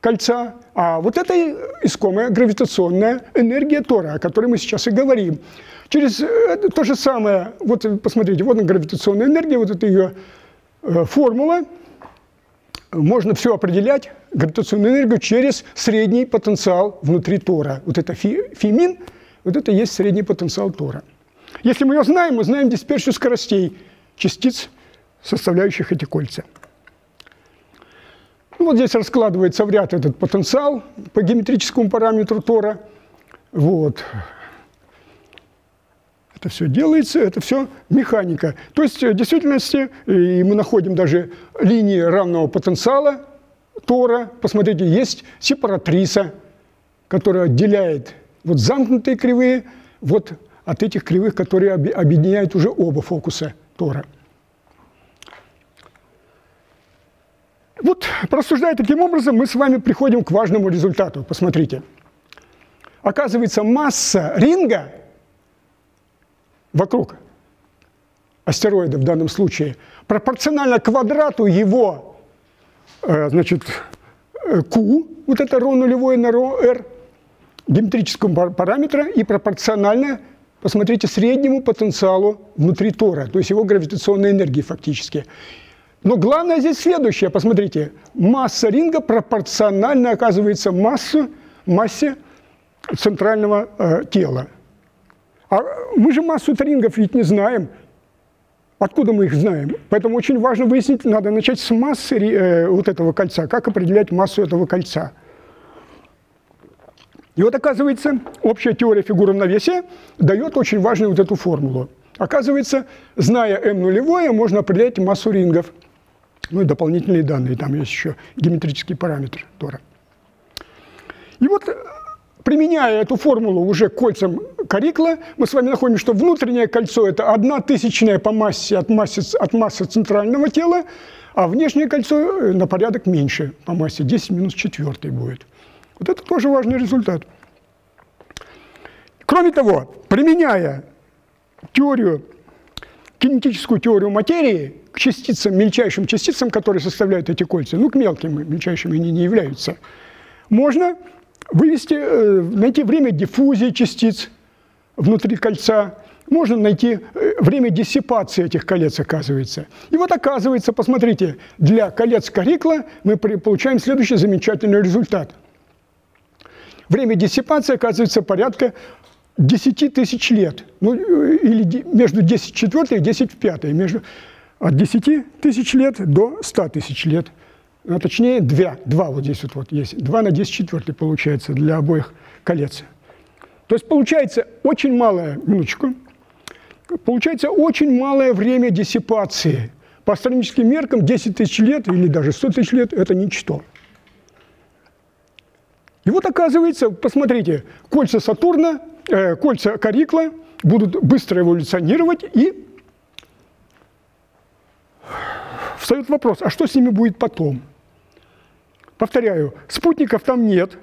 кольца, а вот это искомая гравитационная энергия Тора, о которой мы сейчас и говорим. Через э, то же самое, вот посмотрите, вот гравитационная энергия, вот это ее э, формула, можно все определять, гравитационную энергию, через средний потенциал внутри Тора. Вот это фи, фимин, вот это есть средний потенциал Тора. Если мы ее знаем, мы знаем дисперсию скоростей частиц, составляющих эти кольца. Ну, вот здесь раскладывается в ряд этот потенциал по геометрическому параметру Тора. Вот. Это все делается, это все механика. То есть в действительности и мы находим даже линии равного потенциала Тора. Посмотрите, есть сепаратриса, которая отделяет вот замкнутые кривые вот от этих кривых, которые объединяют уже оба фокуса Тора. Вот, просуждая таким образом, мы с вами приходим к важному результату. Посмотрите. Оказывается, масса ринга вокруг астероида в данном случае пропорциональна квадрату его, э, значит, Q, э, вот это ρ нулевое на ρ r, геометрического параметра, и пропорционально посмотрите, среднему потенциалу внутри Тора, то есть его гравитационной энергии фактически. Но главное здесь следующее, посмотрите, масса ринга пропорциональна, оказывается, массу, массе центрального э, тела. А мы же массу рингов ведь не знаем. Откуда мы их знаем? Поэтому очень важно выяснить, надо начать с массы э, вот этого кольца. Как определять массу этого кольца? И вот оказывается, общая теория фигур равновесия дает очень важную вот эту формулу. Оказывается, зная m нулевое, можно определять массу рингов. Ну и дополнительные данные, там есть еще геометрический параметр Тора. И вот применяя эту формулу уже к кольцам Карикла, мы с вами находим, что внутреннее кольцо – это одна тысячная по массе от, массы от массы центрального тела, а внешнее кольцо э, на порядок меньше по массе, 10 минус 4 будет. Вот это тоже важный результат. Кроме того, применяя теорию, кинетическую теорию материи частицам, мельчайшим частицам, которые составляют эти кольца, ну, к мелким мельчайшим они не являются, можно вывести, э, найти время диффузии частиц внутри кольца, можно найти э, время диссипации этих колец, оказывается. И вот оказывается, посмотрите, для колец Карикла мы получаем следующий замечательный результат. Время диссипации оказывается порядка 10 тысяч лет, ну, э, или между 10 в 4 и 10 в 5, между, от 10 тысяч лет до 100 тысяч лет – а точнее два, два вот здесь вот, вот есть, два на 10 четвертый получается для обоих колец. То есть получается очень малое, минуточку, получается очень малое время диссипации. По астрономическим меркам 10 тысяч лет или даже 100 тысяч лет – это ничто. И вот оказывается, посмотрите, кольца Сатурна, э, кольца Карикла будут быстро эволюционировать, и встает вопрос, а что с ними будет потом? Повторяю, спутников там нет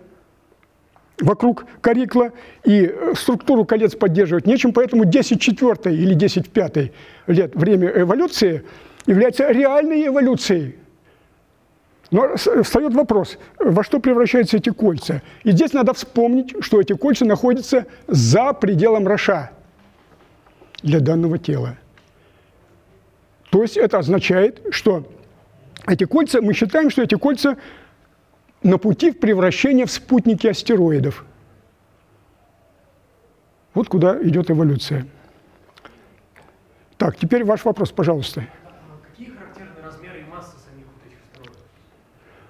вокруг Карикла, и э, структуру колец поддерживать нечем, поэтому 10 четвертой или 10 пятой лет время эволюции является реальной эволюцией. Но встает вопрос, во что превращаются эти кольца. И здесь надо вспомнить, что эти кольца находятся за пределом Роша для данного тела. То есть это означает, что эти кольца, мы считаем, что эти кольца на пути в превращение в спутники астероидов. Вот куда идет эволюция. Так, теперь ваш вопрос, пожалуйста. Какие характерны размеры и массы самих вот этих астероидов?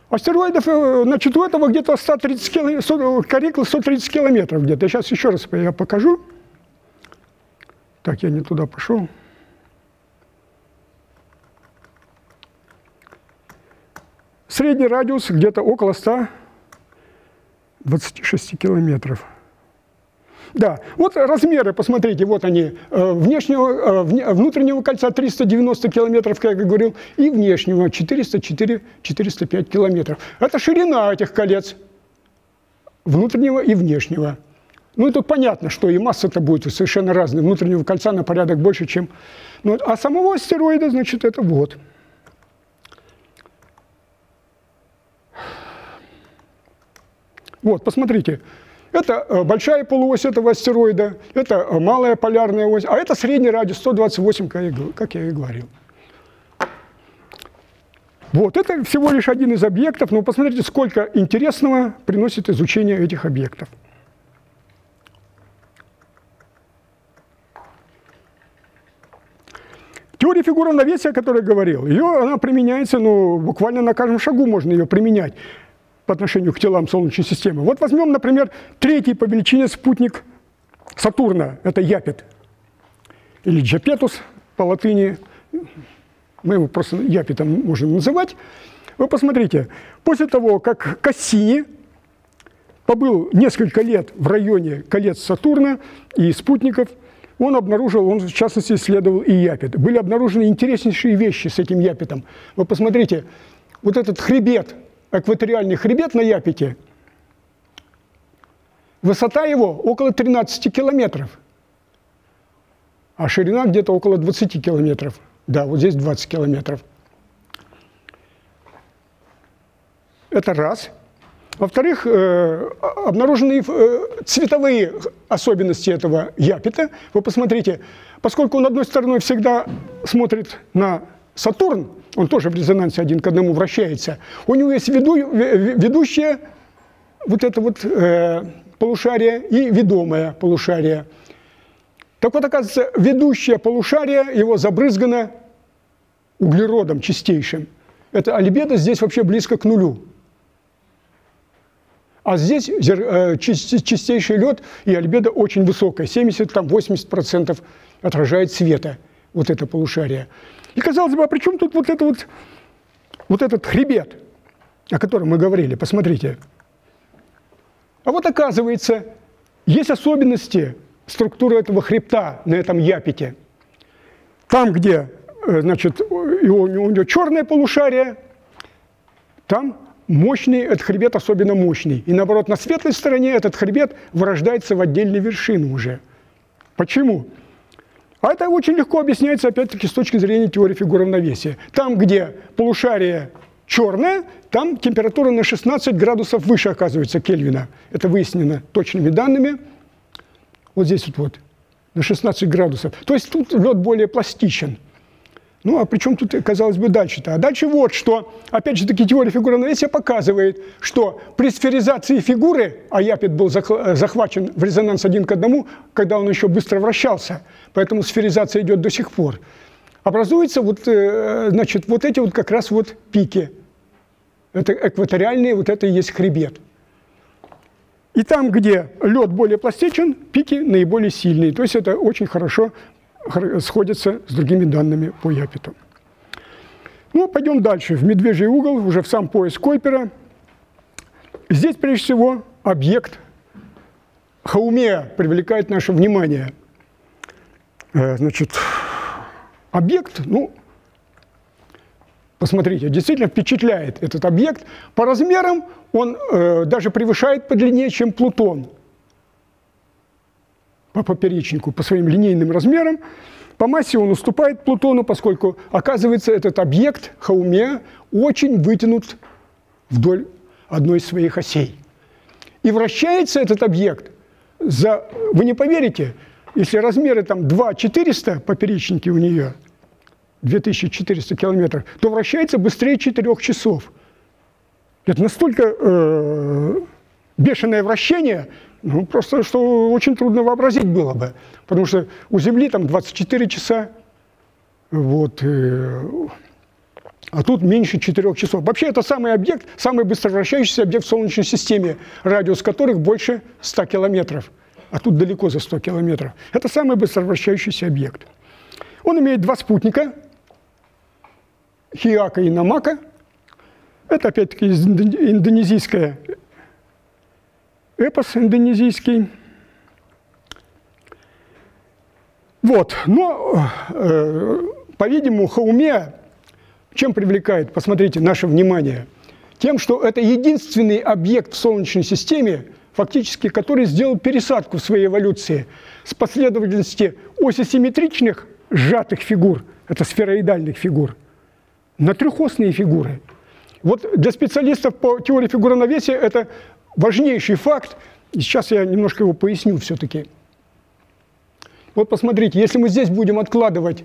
Астероидов, э, значит, у этого где-то 130 километров, Карикл 130 километров где-то. Сейчас еще раз я покажу. Так, я не туда пошел. Средний радиус где-то около 126 километров. Да, вот размеры, посмотрите, вот они, э, внешнего, э, внутреннего кольца 390 километров, как я говорил, и внешнего 404-405 километров. Это ширина этих колец, внутреннего и внешнего. Ну и тут понятно, что и масса-то будет совершенно разная. Внутреннего кольца на порядок больше, чем... Ну, а самого астероида, значит, это вот. Вот, посмотрите, это э, большая полуось этого астероида, это э, малая полярная ось, а это средний радиус 128, как я и говорил. Вот, это всего лишь один из объектов, но посмотрите, сколько интересного приносит изучение этих объектов. Теория фигур равновесия, о которой я говорил, ее, она применяется, ну, буквально на каждом шагу можно ее применять по отношению к телам Солнечной системы. Вот возьмем, например, третий по величине спутник Сатурна, это Япет, или Джапетус по латыни, мы его просто Япетом можем называть. Вы посмотрите, после того, как Кассини побыл несколько лет в районе колец Сатурна и спутников, он обнаружил, он в частности исследовал и Япет. Были обнаружены интереснейшие вещи с этим Япетом. Вы посмотрите, вот этот хребет экваториальный хребет на Япите, высота его около 13 километров, а ширина где-то около 20 километров. Да, вот здесь 20 километров. Это раз. Во-вторых, э, обнаружены э, цветовые особенности этого япита. Вы посмотрите, поскольку он одной стороной всегда смотрит на Сатурн, он тоже в резонансе один к одному вращается, у него есть веду, ведущее вот это вот э, полушарие и ведомое полушарие. Так вот, оказывается, ведущее полушарие его забрызгано углеродом чистейшим. Это альбедо здесь вообще близко к нулю. А здесь э, чистейший лед и альбедо очень высокая, 70-80% отражает света, вот это полушарие. И казалось бы, а при чем тут вот, это вот, вот этот хребет, о котором мы говорили? Посмотрите. А вот оказывается, есть особенности структуры этого хребта на этом япите. Там, где э, значит, у него черное полушарие, там мощный, этот хребет особенно мощный. И наоборот, на светлой стороне этот хребет вырождается в отдельные вершины уже. Почему? А это очень легко объясняется, опять-таки, с точки зрения теории фигур равновесия. Там, где полушарие черное, там температура на 16 градусов выше оказывается Кельвина. Это выяснено точными данными. Вот здесь вот, вот на 16 градусов. То есть тут лед более пластичен. Ну, а при чем тут, казалось бы, дальше-то? А дальше вот что. Опять же таки, теория фигуры равновесия показывает, что при сферизации фигуры, а Япет был захвачен в резонанс один к одному, когда он еще быстро вращался, поэтому сферизация идет до сих пор, образуются вот, э, значит, вот эти вот как раз вот пики. Это экваториальные, вот это и есть хребет. И там, где лед более пластичен, пики наиболее сильные. То есть это очень хорошо сходятся с другими данными по Япиту. Ну, пойдем дальше. В медвежий угол, уже в сам пояс Койпера. Здесь, прежде всего, объект Хаумея привлекает наше внимание. Э, значит, объект, ну, посмотрите, действительно впечатляет этот объект. По размерам он э, даже превышает по длине, чем Плутон – по поперечнику, по своим линейным размерам. По массе он уступает Плутону, поскольку, оказывается, этот объект Хаумеа очень вытянут вдоль одной из своих осей. И вращается этот объект за, вы не поверите, если размеры там 2400 поперечники у нее, 2400 километров, то вращается быстрее 4 часов. Это настолько э, бешеное вращение, ну, просто что очень трудно вообразить было бы. Потому что у Земли там 24 часа, вот, э, а тут меньше 4 часов. Вообще это самый объект, самый быстровращающийся объект в Солнечной системе, радиус которых больше 100 километров. А тут далеко за 100 километров. Это самый быстровращающийся объект. Он имеет два спутника, Хиака и Намака. Это опять-таки индонезийская эпос индонезийский. Вот, но, э, по-видимому, Хауме чем привлекает, посмотрите, наше внимание? Тем, что это единственный объект в Солнечной системе, фактически, который сделал пересадку в своей эволюции с последовательности осисимметричных сжатых фигур, это сфероидальных фигур, на трехосные фигуры. Вот для специалистов по теории фигур это важнейший факт, и сейчас я немножко его поясню все-таки. Вот посмотрите, если мы здесь будем откладывать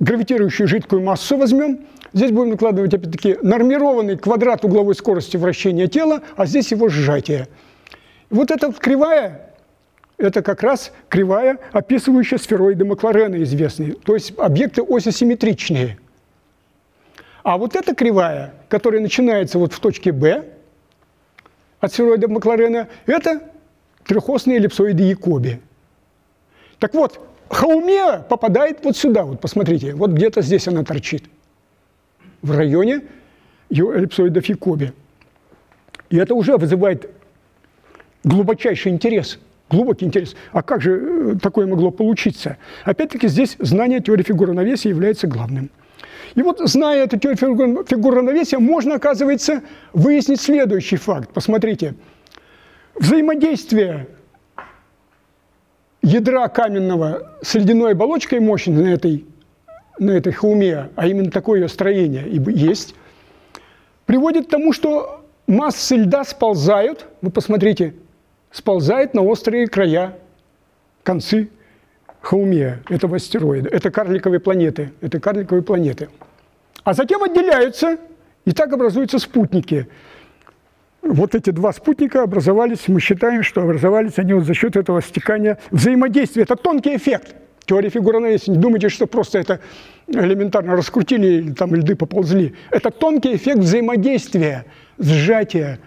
гравитирующую жидкую массу возьмем, здесь будем накладывать, опять-таки, нормированный квадрат угловой скорости вращения тела, а здесь его сжатие. вот эта вот кривая, это как раз кривая, описывающая сфероиды Макларена известные, то есть объекты осисимметричные. А вот эта кривая, которая начинается вот в точке B, от сфероида Макларена, это трехосные эллипсоиды Якоби. Так вот, Хаумеа попадает вот сюда, вот посмотрите, вот где-то здесь она торчит, в районе эллипсоидов Якоби. И это уже вызывает глубочайший интерес, глубокий интерес. А как же э, такое могло получиться? Опять-таки здесь знание теории фигуры равновесия является главным. И вот, зная эту теорию фигур равновесия, можно, оказывается, выяснить следующий факт. Посмотрите. Взаимодействие ядра каменного с ледяной оболочкой мощной на этой, на этой хауме, а именно такое ее строение и есть, приводит к тому, что массы льда сползают, вы посмотрите, сползают на острые края, концы Хаумея, этого астероида. Это карликовые планеты, это карликовые планеты. А затем отделяются, и так образуются спутники. Вот эти два спутника образовались, мы считаем, что образовались они вот за счет этого стекания взаимодействия. Это тонкий эффект. Теория фигур равновесия. Не думайте, что просто это элементарно раскрутили, или там льды поползли. Это тонкий эффект взаимодействия, сжатия.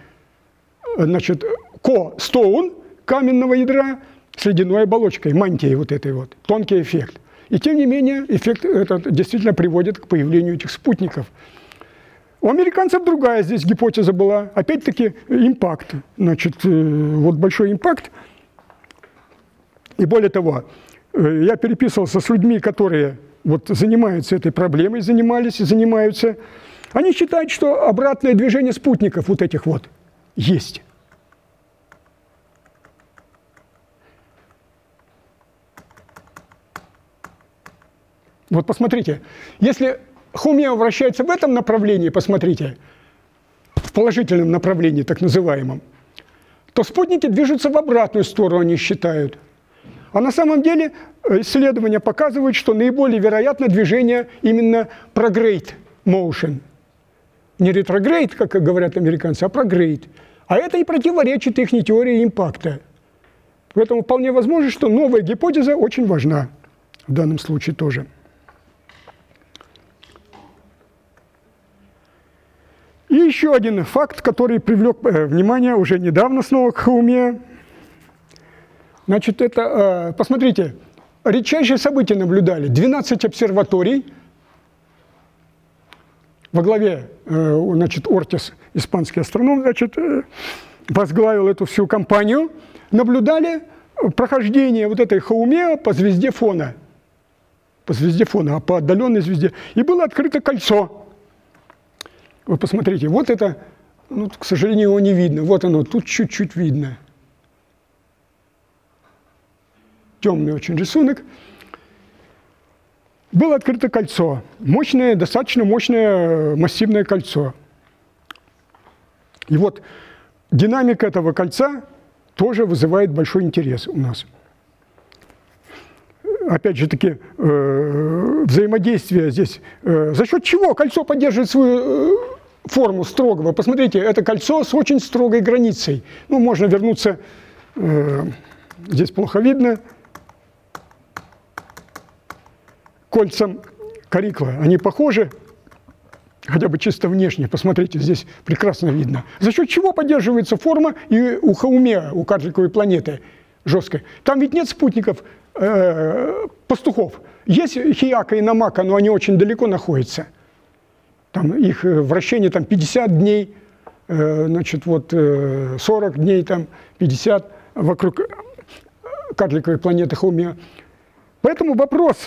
Значит, ко-стоун каменного ядра с ледяной оболочкой, мантией вот этой вот. Тонкий эффект. И тем не менее, эффект этот действительно приводит к появлению этих спутников. У американцев другая здесь гипотеза была. Опять-таки импакт. Значит, э, вот большой импакт. И более того, э, я переписывался с людьми, которые вот занимаются этой проблемой, занимались и занимаются. Они считают, что обратное движение спутников вот этих вот есть. Вот посмотрите, если Хумия вращается в этом направлении, посмотрите, в положительном направлении, так называемом, то спутники движутся в обратную сторону, они считают. А на самом деле э, исследования показывают, что наиболее вероятно движение именно prograde motion. Не ретрогрейд, как говорят американцы, а прогрейд. А это и противоречит их теории импакта. Поэтому вполне возможно, что новая гипотеза очень важна в данном случае тоже. И еще один факт, который привлек э, внимание уже недавно снова к Хауме. Значит, это, э, посмотрите, редчайшие события наблюдали. 12 обсерваторий во главе, э, значит, Ортис, испанский астроном, значит, возглавил эту всю кампанию, наблюдали прохождение вот этой Хаумеа по звезде фона, по звезде фона, а по отдаленной звезде. И было открыто кольцо – вы посмотрите, вот это, ну, к сожалению, его не видно. Вот оно, тут чуть-чуть видно. Темный очень рисунок. Было открыто кольцо. Мощное, достаточно мощное массивное кольцо. И вот динамика этого кольца тоже вызывает большой интерес у нас. Опять же таки, э, взаимодействие здесь. Э, за счет чего кольцо поддерживает свою э, форму строгого. Посмотрите, это кольцо с очень строгой границей. Ну, можно вернуться, э, здесь плохо видно, кольцам Карикла. Они похожи, хотя бы чисто внешне. Посмотрите, здесь прекрасно видно. За счет чего поддерживается форма и у Хаумеа, у карликовой планеты жесткой. Там ведь нет спутников э, пастухов. Есть Хиака и Намака, но они очень далеко находятся – там их э, вращение там 50 дней, э, значит, вот 40 э, дней, там 50 вокруг карликовой планеты Хаумия. Поэтому вопрос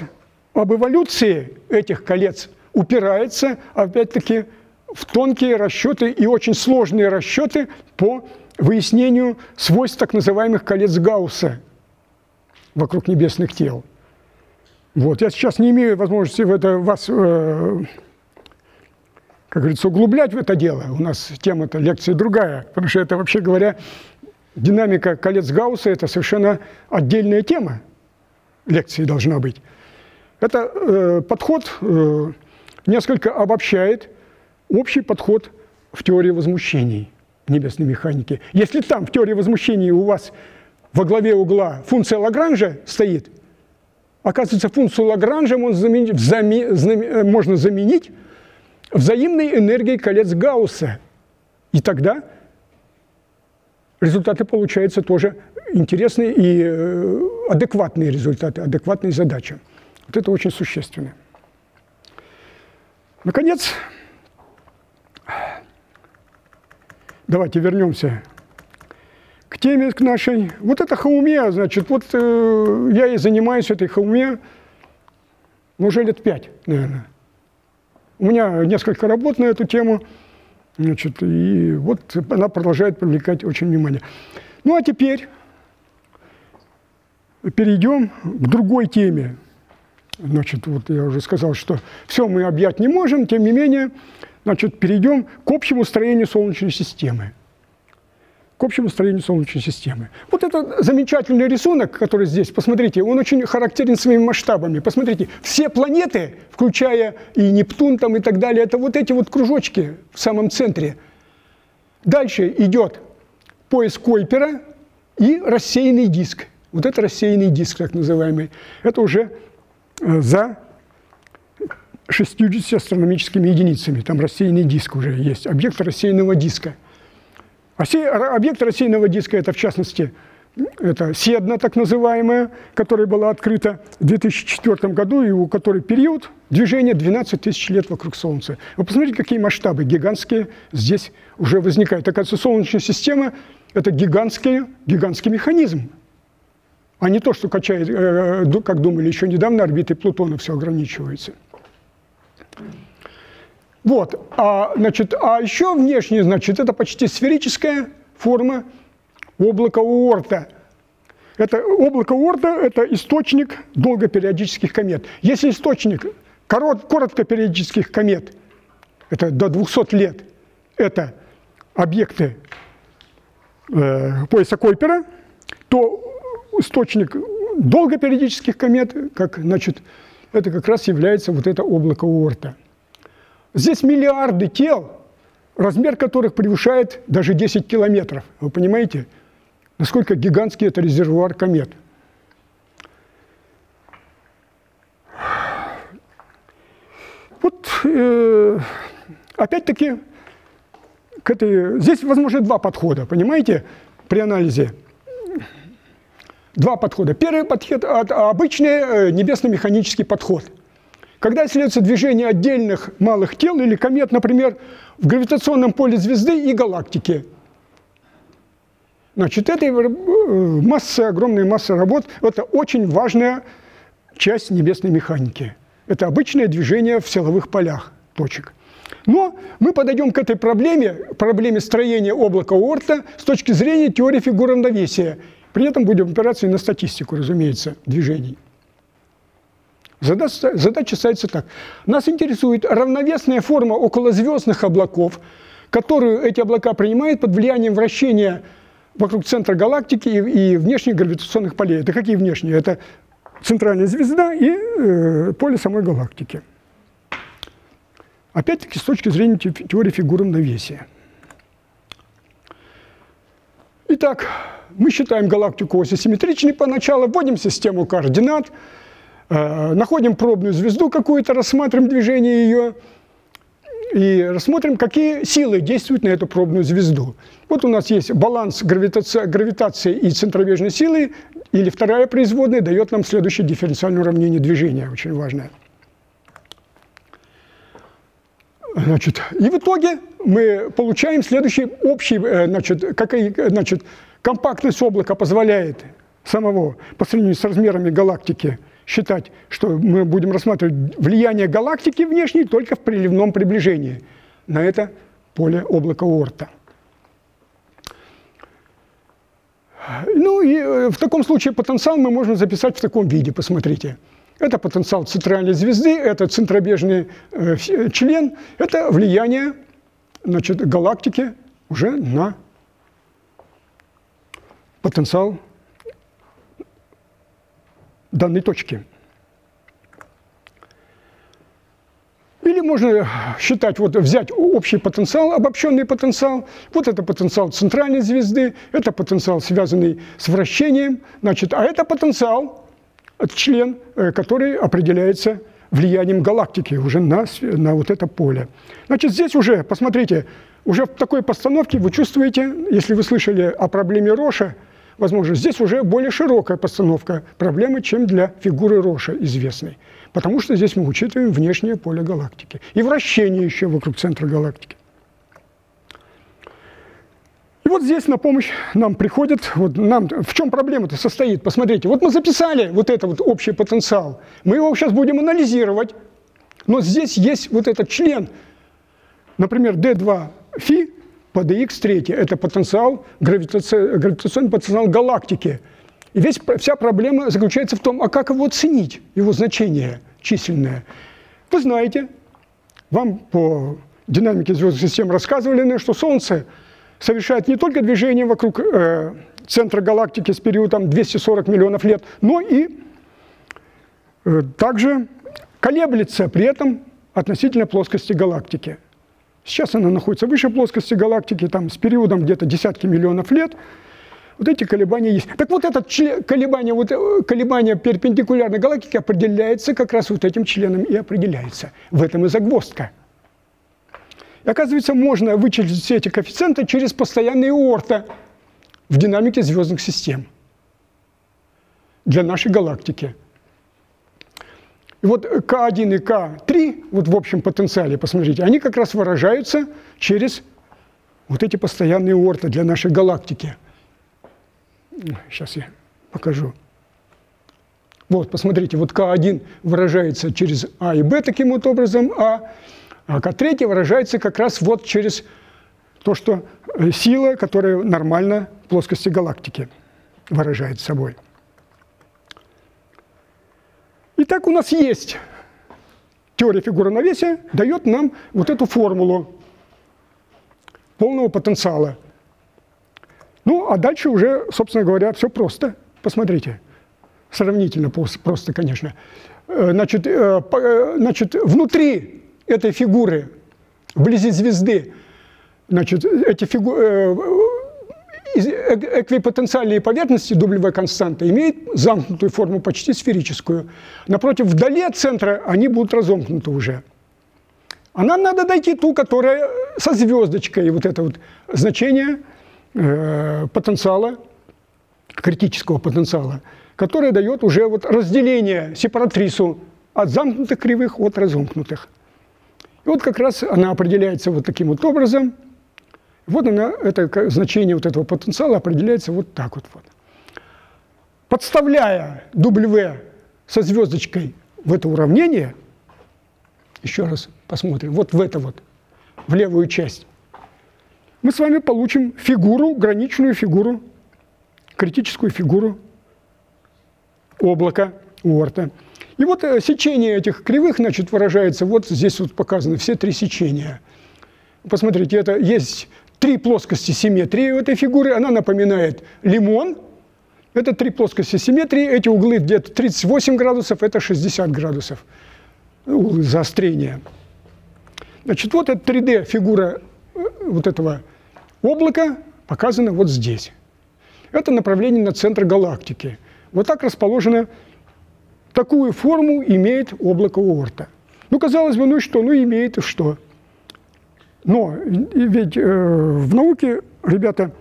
об эволюции этих колец упирается, опять-таки, в тонкие расчеты и очень сложные расчеты по выяснению свойств так называемых колец Гаусса вокруг небесных тел. Вот. Я сейчас не имею возможности в это вас как говорится, углублять в это дело. У нас тема-то лекции другая, потому что это, вообще говоря, динамика колец Гаусса – это совершенно отдельная тема лекции должна быть. Это э, подход э, несколько обобщает общий подход в теории возмущений небесной механики. Если там в теории возмущений у вас во главе угла функция Лагранжа стоит, оказывается, функцию Лагранжа можно заменить, заме, можно заменить взаимной энергией колец Гаусса. И тогда результаты получаются тоже интересные и э, адекватные результаты, адекватные задачи. Вот это очень существенно. Наконец, давайте вернемся к теме к нашей. Вот это хауме, значит, вот э, я и занимаюсь этой хауме уже лет пять, наверное. У меня несколько работ на эту тему, значит, и вот она продолжает привлекать очень внимание. Ну а теперь перейдем к другой теме. Значит, вот я уже сказал, что все мы объять не можем, тем не менее, значит, перейдем к общему строению Солнечной системы. К общему строению Солнечной системы. Вот этот замечательный рисунок, который здесь, посмотрите, он очень характерен своими масштабами. Посмотрите, все планеты, включая и Нептун там и так далее, это вот эти вот кружочки в самом центре. Дальше идет пояс Койпера и рассеянный диск. Вот это рассеянный диск, так называемый. Это уже э, за 60 астрономическими единицами. Там рассеянный диск уже есть, объект рассеянного диска. Объект рассеянного диска – это, в частности, это Седна, так называемая, которая была открыта в 2004 году, и у которой период движения 12 тысяч лет вокруг Солнца. Вы посмотрите, какие масштабы гигантские здесь уже возникают. Оказывается, Солнечная система – это гигантский, гигантский механизм, а не то, что качает, э, как думали еще недавно, орбиты Плутона все ограничивается. Вот, а, значит, а еще внешне, значит, это почти сферическая форма облака Уорта. Это облако Уорта – это источник долгопериодических комет. Если источник корот, короткопериодических комет, это до 200 лет, это объекты э, пояса Койпера, то источник долгопериодических комет, как, значит, это как раз является вот это облако Уорта. Здесь миллиарды тел, размер которых превышает даже 10 километров. Вы понимаете, насколько гигантский это резервуар комет? Вот э, опять-таки к этой, здесь возможно два подхода, понимаете, при анализе. Два подхода. Первый подход – обычный э, небесно-механический подход. Когда исследуется движение отдельных малых тел или комет, например, в гравитационном поле звезды и галактики. Значит, это э, масса, огромная масса работ – это очень важная часть небесной механики. Это обычное движение в силовых полях точек. Но мы подойдем к этой проблеме, проблеме строения облака Орта с точки зрения теории фигур равновесия – при этом будем опираться и на статистику, разумеется, движений. Задача, задача ставится так. Нас интересует равновесная форма околозвездных облаков, которую эти облака принимают под влиянием вращения вокруг центра галактики и, и внешних гравитационных полей. Это какие внешние? Это центральная звезда и э, поле самой галактики. Опять-таки, с точки зрения теории фигур равновесия. Итак, мы считаем галактику оси симметричной поначалу, вводим систему координат, находим пробную звезду какую-то, рассматриваем движение ее и рассмотрим, какие силы действуют на эту пробную звезду. Вот у нас есть баланс гравитации, гравитации и центробежной силы, или вторая производная дает нам следующее дифференциальное уравнение движения, очень важное. Значит, и в итоге мы получаем следующий общий, э, значит, какой, значит, Компактность облака позволяет самого, по сравнению с размерами галактики, считать, что мы будем рассматривать влияние галактики внешней только в приливном приближении на это поле облака Орта. Ну и э, в таком случае потенциал мы можем записать в таком виде, посмотрите. Это потенциал центральной звезды, это центробежный э, член, это влияние значит, галактики уже на потенциал данной точки. Или можно считать, вот взять общий потенциал, обобщенный потенциал. Вот это потенциал центральной звезды, это потенциал, связанный с вращением. Значит, а это потенциал, член, э, который определяется влиянием галактики уже на, на вот это поле. Значит, здесь уже, посмотрите, уже в такой постановке вы чувствуете, если вы слышали о проблеме Роша, возможно, здесь уже более широкая постановка проблемы, чем для фигуры Роша известной. Потому что здесь мы учитываем внешнее поле галактики и вращение еще вокруг центра галактики. И вот здесь на помощь нам приходит, вот нам, в чем проблема-то состоит? Посмотрите, вот мы записали вот этот вот общий потенциал, мы его сейчас будем анализировать, но здесь есть вот этот член, например, D2 φ по dx третье – это потенциал, гравитационный потенциал галактики. И весь, вся проблема заключается в том, а как его оценить, его значение численное. Вы знаете, вам по динамики звездных систем рассказывали, что Солнце совершает не только движение вокруг э, центра галактики с периодом 240 миллионов лет, но и э, также колеблется при этом относительно плоскости галактики. Сейчас она находится выше плоскости галактики, там с периодом где-то десятки миллионов лет. Вот эти колебания есть. Так вот, это колебание, вот, э, колебание перпендикулярной галактики определяется как раз вот этим членом и определяется. В этом и загвоздка. И оказывается, можно вычислить все эти коэффициенты через постоянные орта в динамике звездных систем для нашей галактики. И вот К1 и К3, вот в общем потенциале, посмотрите, они как раз выражаются через вот эти постоянные орты для нашей галактики. Сейчас я покажу. Вот, посмотрите, вот К1 выражается через А и Б таким вот образом, а а К3 выражается как раз вот через то, что э, сила, которая нормально в плоскости галактики выражает собой. Итак, у нас есть теория фигуры равновесия, дает нам вот эту формулу полного потенциала. Ну, а дальше уже, собственно говоря, все просто. Посмотрите, сравнительно просто, конечно. Э, значит, э, значит внутри этой фигуры вблизи звезды, значит, эти фигу, э, э, эквипотенциальные поверхности дублевая константа имеют замкнутую форму, почти сферическую. Напротив, вдали от центра они будут разомкнуты уже. А нам надо дойти ту, которая со звездочкой, вот это вот значение э, потенциала, критического потенциала, которое дает уже вот разделение, сепаратрису от замкнутых кривых от разомкнутых. И вот как раз она определяется вот таким вот образом. Вот она, это значение вот этого потенциала определяется вот так вот. вот. Подставляя W со звездочкой в это уравнение, еще раз посмотрим, вот в это вот, в левую часть, мы с вами получим фигуру, граничную фигуру, критическую фигуру облака Уорта. И вот э, сечение этих кривых, значит, выражается, вот здесь вот показаны все три сечения. Посмотрите, это есть три плоскости симметрии у этой фигуры, она напоминает лимон. Это три плоскости симметрии, эти углы где-то 38 градусов, это 60 градусов углы заострения. Значит, вот эта 3D-фигура э, вот этого облака показана вот здесь. Это направление на центр галактики. Вот так расположено Такую форму имеет облако Оорта. Ну, казалось бы, ну что, ну имеет и что. Но ведь э, в науке, ребята,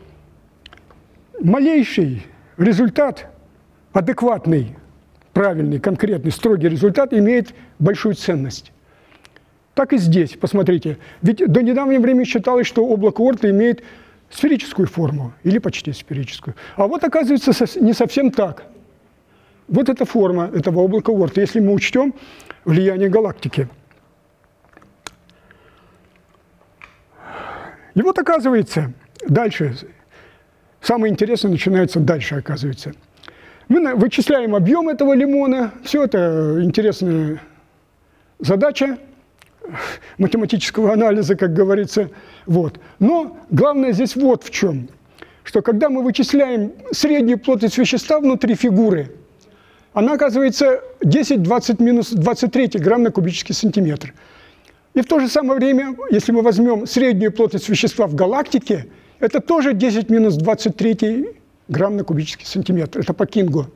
малейший результат, адекватный, правильный, конкретный, строгий результат имеет большую ценность. Так и здесь, посмотрите. Ведь до недавнего времени считалось, что облако Орта имеет сферическую форму, или почти сферическую. А вот оказывается не совсем так. Вот эта форма этого облака Оорта, если мы учтем влияние галактики. И вот оказывается, дальше, самое интересное начинается дальше, оказывается. Мы вычисляем объем этого лимона, все это интересная задача математического анализа, как говорится. Вот. Но главное здесь вот в чем, что когда мы вычисляем среднюю плотность вещества внутри фигуры – она оказывается 10-20 минус 23 грамм на кубический сантиметр. И в то же самое время, если мы возьмем среднюю плотность вещества в галактике, это тоже 10 минус 23 грамм на кубический сантиметр. Это по Кингу.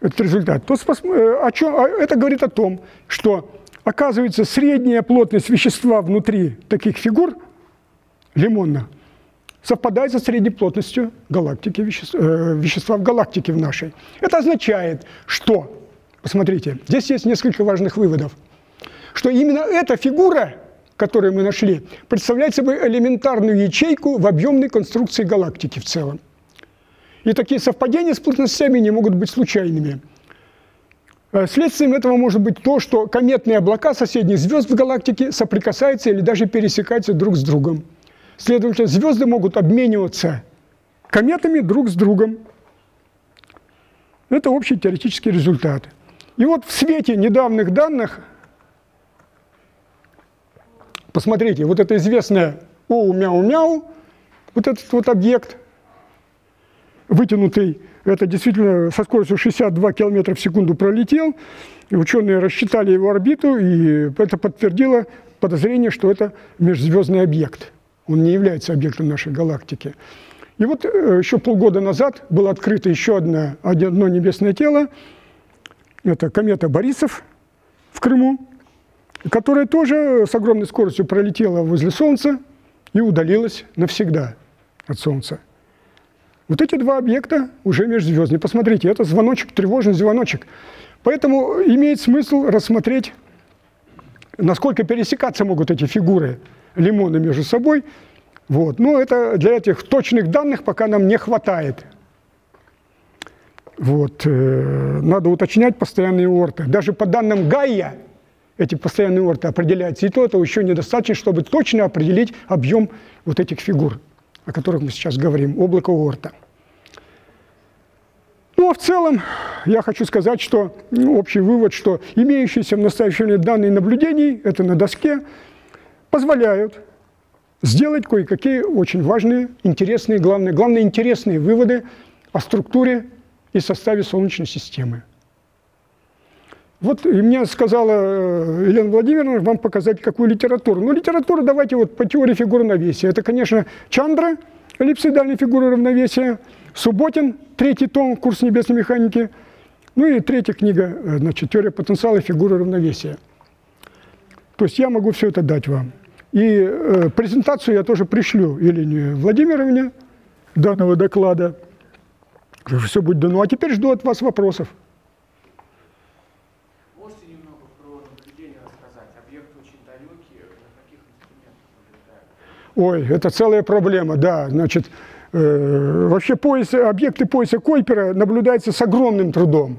Это результат. То, э, о чем, это говорит о том, что, оказывается, средняя плотность вещества внутри таких фигур лимонна совпадает со средней плотностью галактики, вещества, э, вещества в галактике в нашей. Это означает, что, посмотрите, здесь есть несколько важных выводов, что именно эта фигура, которую мы нашли, представляет собой элементарную ячейку в объемной конструкции галактики в целом. И такие совпадения с плотностями не могут быть случайными. Э, следствием этого может быть то, что кометные облака соседних звезд в галактике соприкасаются или даже пересекаются друг с другом. Следовательно, звезды могут обмениваться кометами друг с другом. Это общий теоретический результат. И вот в свете недавних данных Посмотрите, вот это известное оу-мяу-мяу, вот этот вот объект, вытянутый, это действительно со скоростью 62 км в секунду пролетел. И ученые рассчитали его орбиту, и это подтвердило подозрение, что это межзвездный объект. Он не является объектом нашей галактики. И вот э, еще полгода назад было открыто еще одно, одно небесное тело. Это комета Борисов в Крыму, которая тоже с огромной скоростью пролетела возле Солнца и удалилась навсегда от Солнца. Вот эти два объекта уже межзвездные. Посмотрите, это звоночек, тревожный звоночек. Поэтому имеет смысл рассмотреть, насколько пересекаться могут эти фигуры лимона между собой. Вот. Но это для этих точных данных пока нам не хватает. Вот. Э, надо уточнять постоянные орты. Даже по данным Гайя эти постоянные орты определяются, и то этого еще недостаточно, чтобы точно определить объем вот этих фигур о которых мы сейчас говорим, облако Орта. Ну а в целом я хочу сказать, что ну, общий вывод, что имеющиеся в настоящее время данные наблюдений, это на доске, позволяют сделать кое-какие очень важные, интересные, главные, главные интересные выводы о структуре и составе Солнечной системы. Вот и мне сказала э, Елена Владимировна вам показать какую литературу. Ну, литературу давайте вот по теории фигуры равновесия. Это, конечно, Чандра, эллипсоидальные фигуры равновесия, Субботин, третий том, курс небесной механики, ну и третья книга, э, значит, теория потенциала фигуры равновесия. То есть я могу все это дать вам. И э, презентацию я тоже пришлю Елене Владимировне данного доклада. Все будет дано. А теперь жду от вас вопросов. Ой, это целая проблема, да. Значит, э, вообще пояс, объекты пояса Койпера наблюдаются с огромным трудом.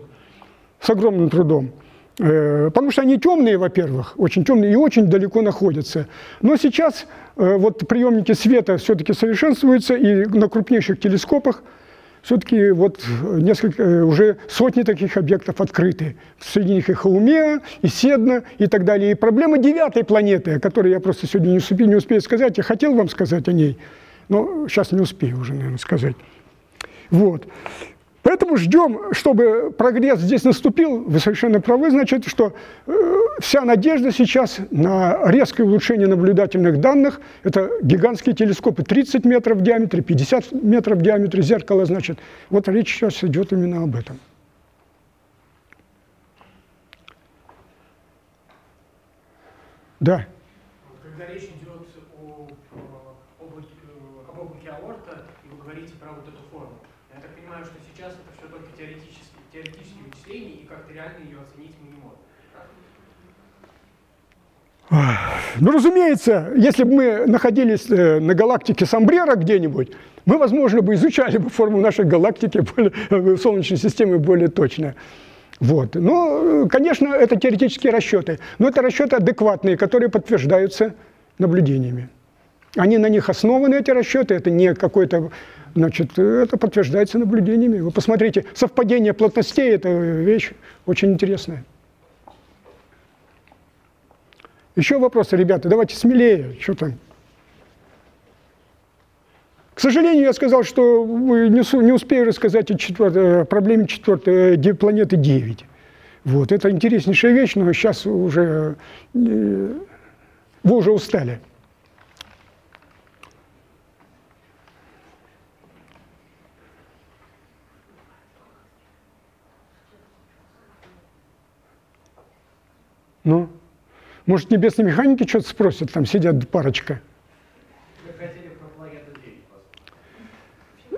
С огромным трудом. Э, потому что они темные, во-первых, очень темные и очень далеко находятся. Но сейчас э, вот приемники света все-таки совершенствуются, и на крупнейших телескопах – все-таки вот несколько, э, уже сотни таких объектов открыты. Среди них и Хаумеа, и Седна, и так далее. И проблема девятой планеты, о которой я просто сегодня не успею, не успею сказать. Я хотел вам сказать о ней, но сейчас не успею уже, наверное, сказать. Вот. Поэтому ждем, чтобы прогресс здесь наступил. Вы совершенно правы, значит, что э, вся надежда сейчас на резкое улучшение наблюдательных данных. Это гигантские телескопы 30 метров в диаметре, 50 метров в диаметре зеркала, значит. Вот речь сейчас идет именно об этом. Да. Когда речь идет о, об облаке аорта, и вы говорите про вот эту форму, я так понимаю, что сейчас это все только теоретические, теоретические вычисления, и как-то реально ее оценить мы не можем. Ну, разумеется, если бы мы находились э, на галактике Самбрера где-нибудь, мы, возможно, бы изучали бы форму нашей галактики, более, э, Солнечной системы более точно. Вот. Но, э, конечно, это теоретические расчеты, но это расчеты адекватные, которые подтверждаются наблюдениями. Они на них основаны, эти расчеты, это не какой-то Значит, это подтверждается наблюдениями. Вы посмотрите, совпадение плотностей – это вещь очень интересная. Еще вопросы, ребята, давайте смелее, что там. К сожалению, я сказал, что не, успею рассказать о, четвертой, о проблеме четвертой э, планеты 9. Вот, это интереснейшая вещь, но сейчас уже э, вы уже устали. Ну, может, небесные механики что-то спросят, там сидят парочка.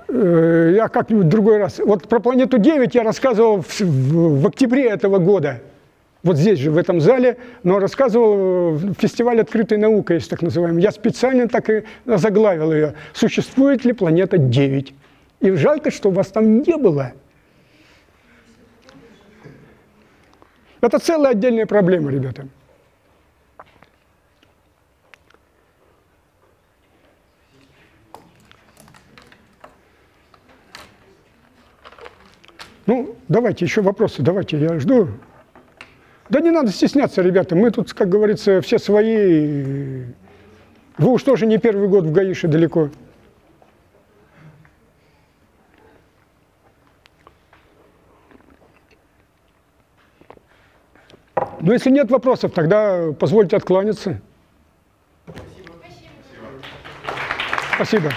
Э, я как-нибудь другой раз. Вот про планету 9 я рассказывал в, в, в октябре этого года. Вот здесь же, в этом зале, но рассказывал в фестивале «Открытой наука», есть так называемый. Я специально так и заглавил ее. Существует ли планета 9? И жалко, что вас там не было. Это целая отдельная проблема, ребята. Ну, давайте еще вопросы, давайте, я жду. Да не надо стесняться, ребята, мы тут, как говорится, все свои, Вы уж тоже не первый год в Гаише далеко. Но если нет вопросов, тогда позвольте откланяться. Спасибо. Спасибо.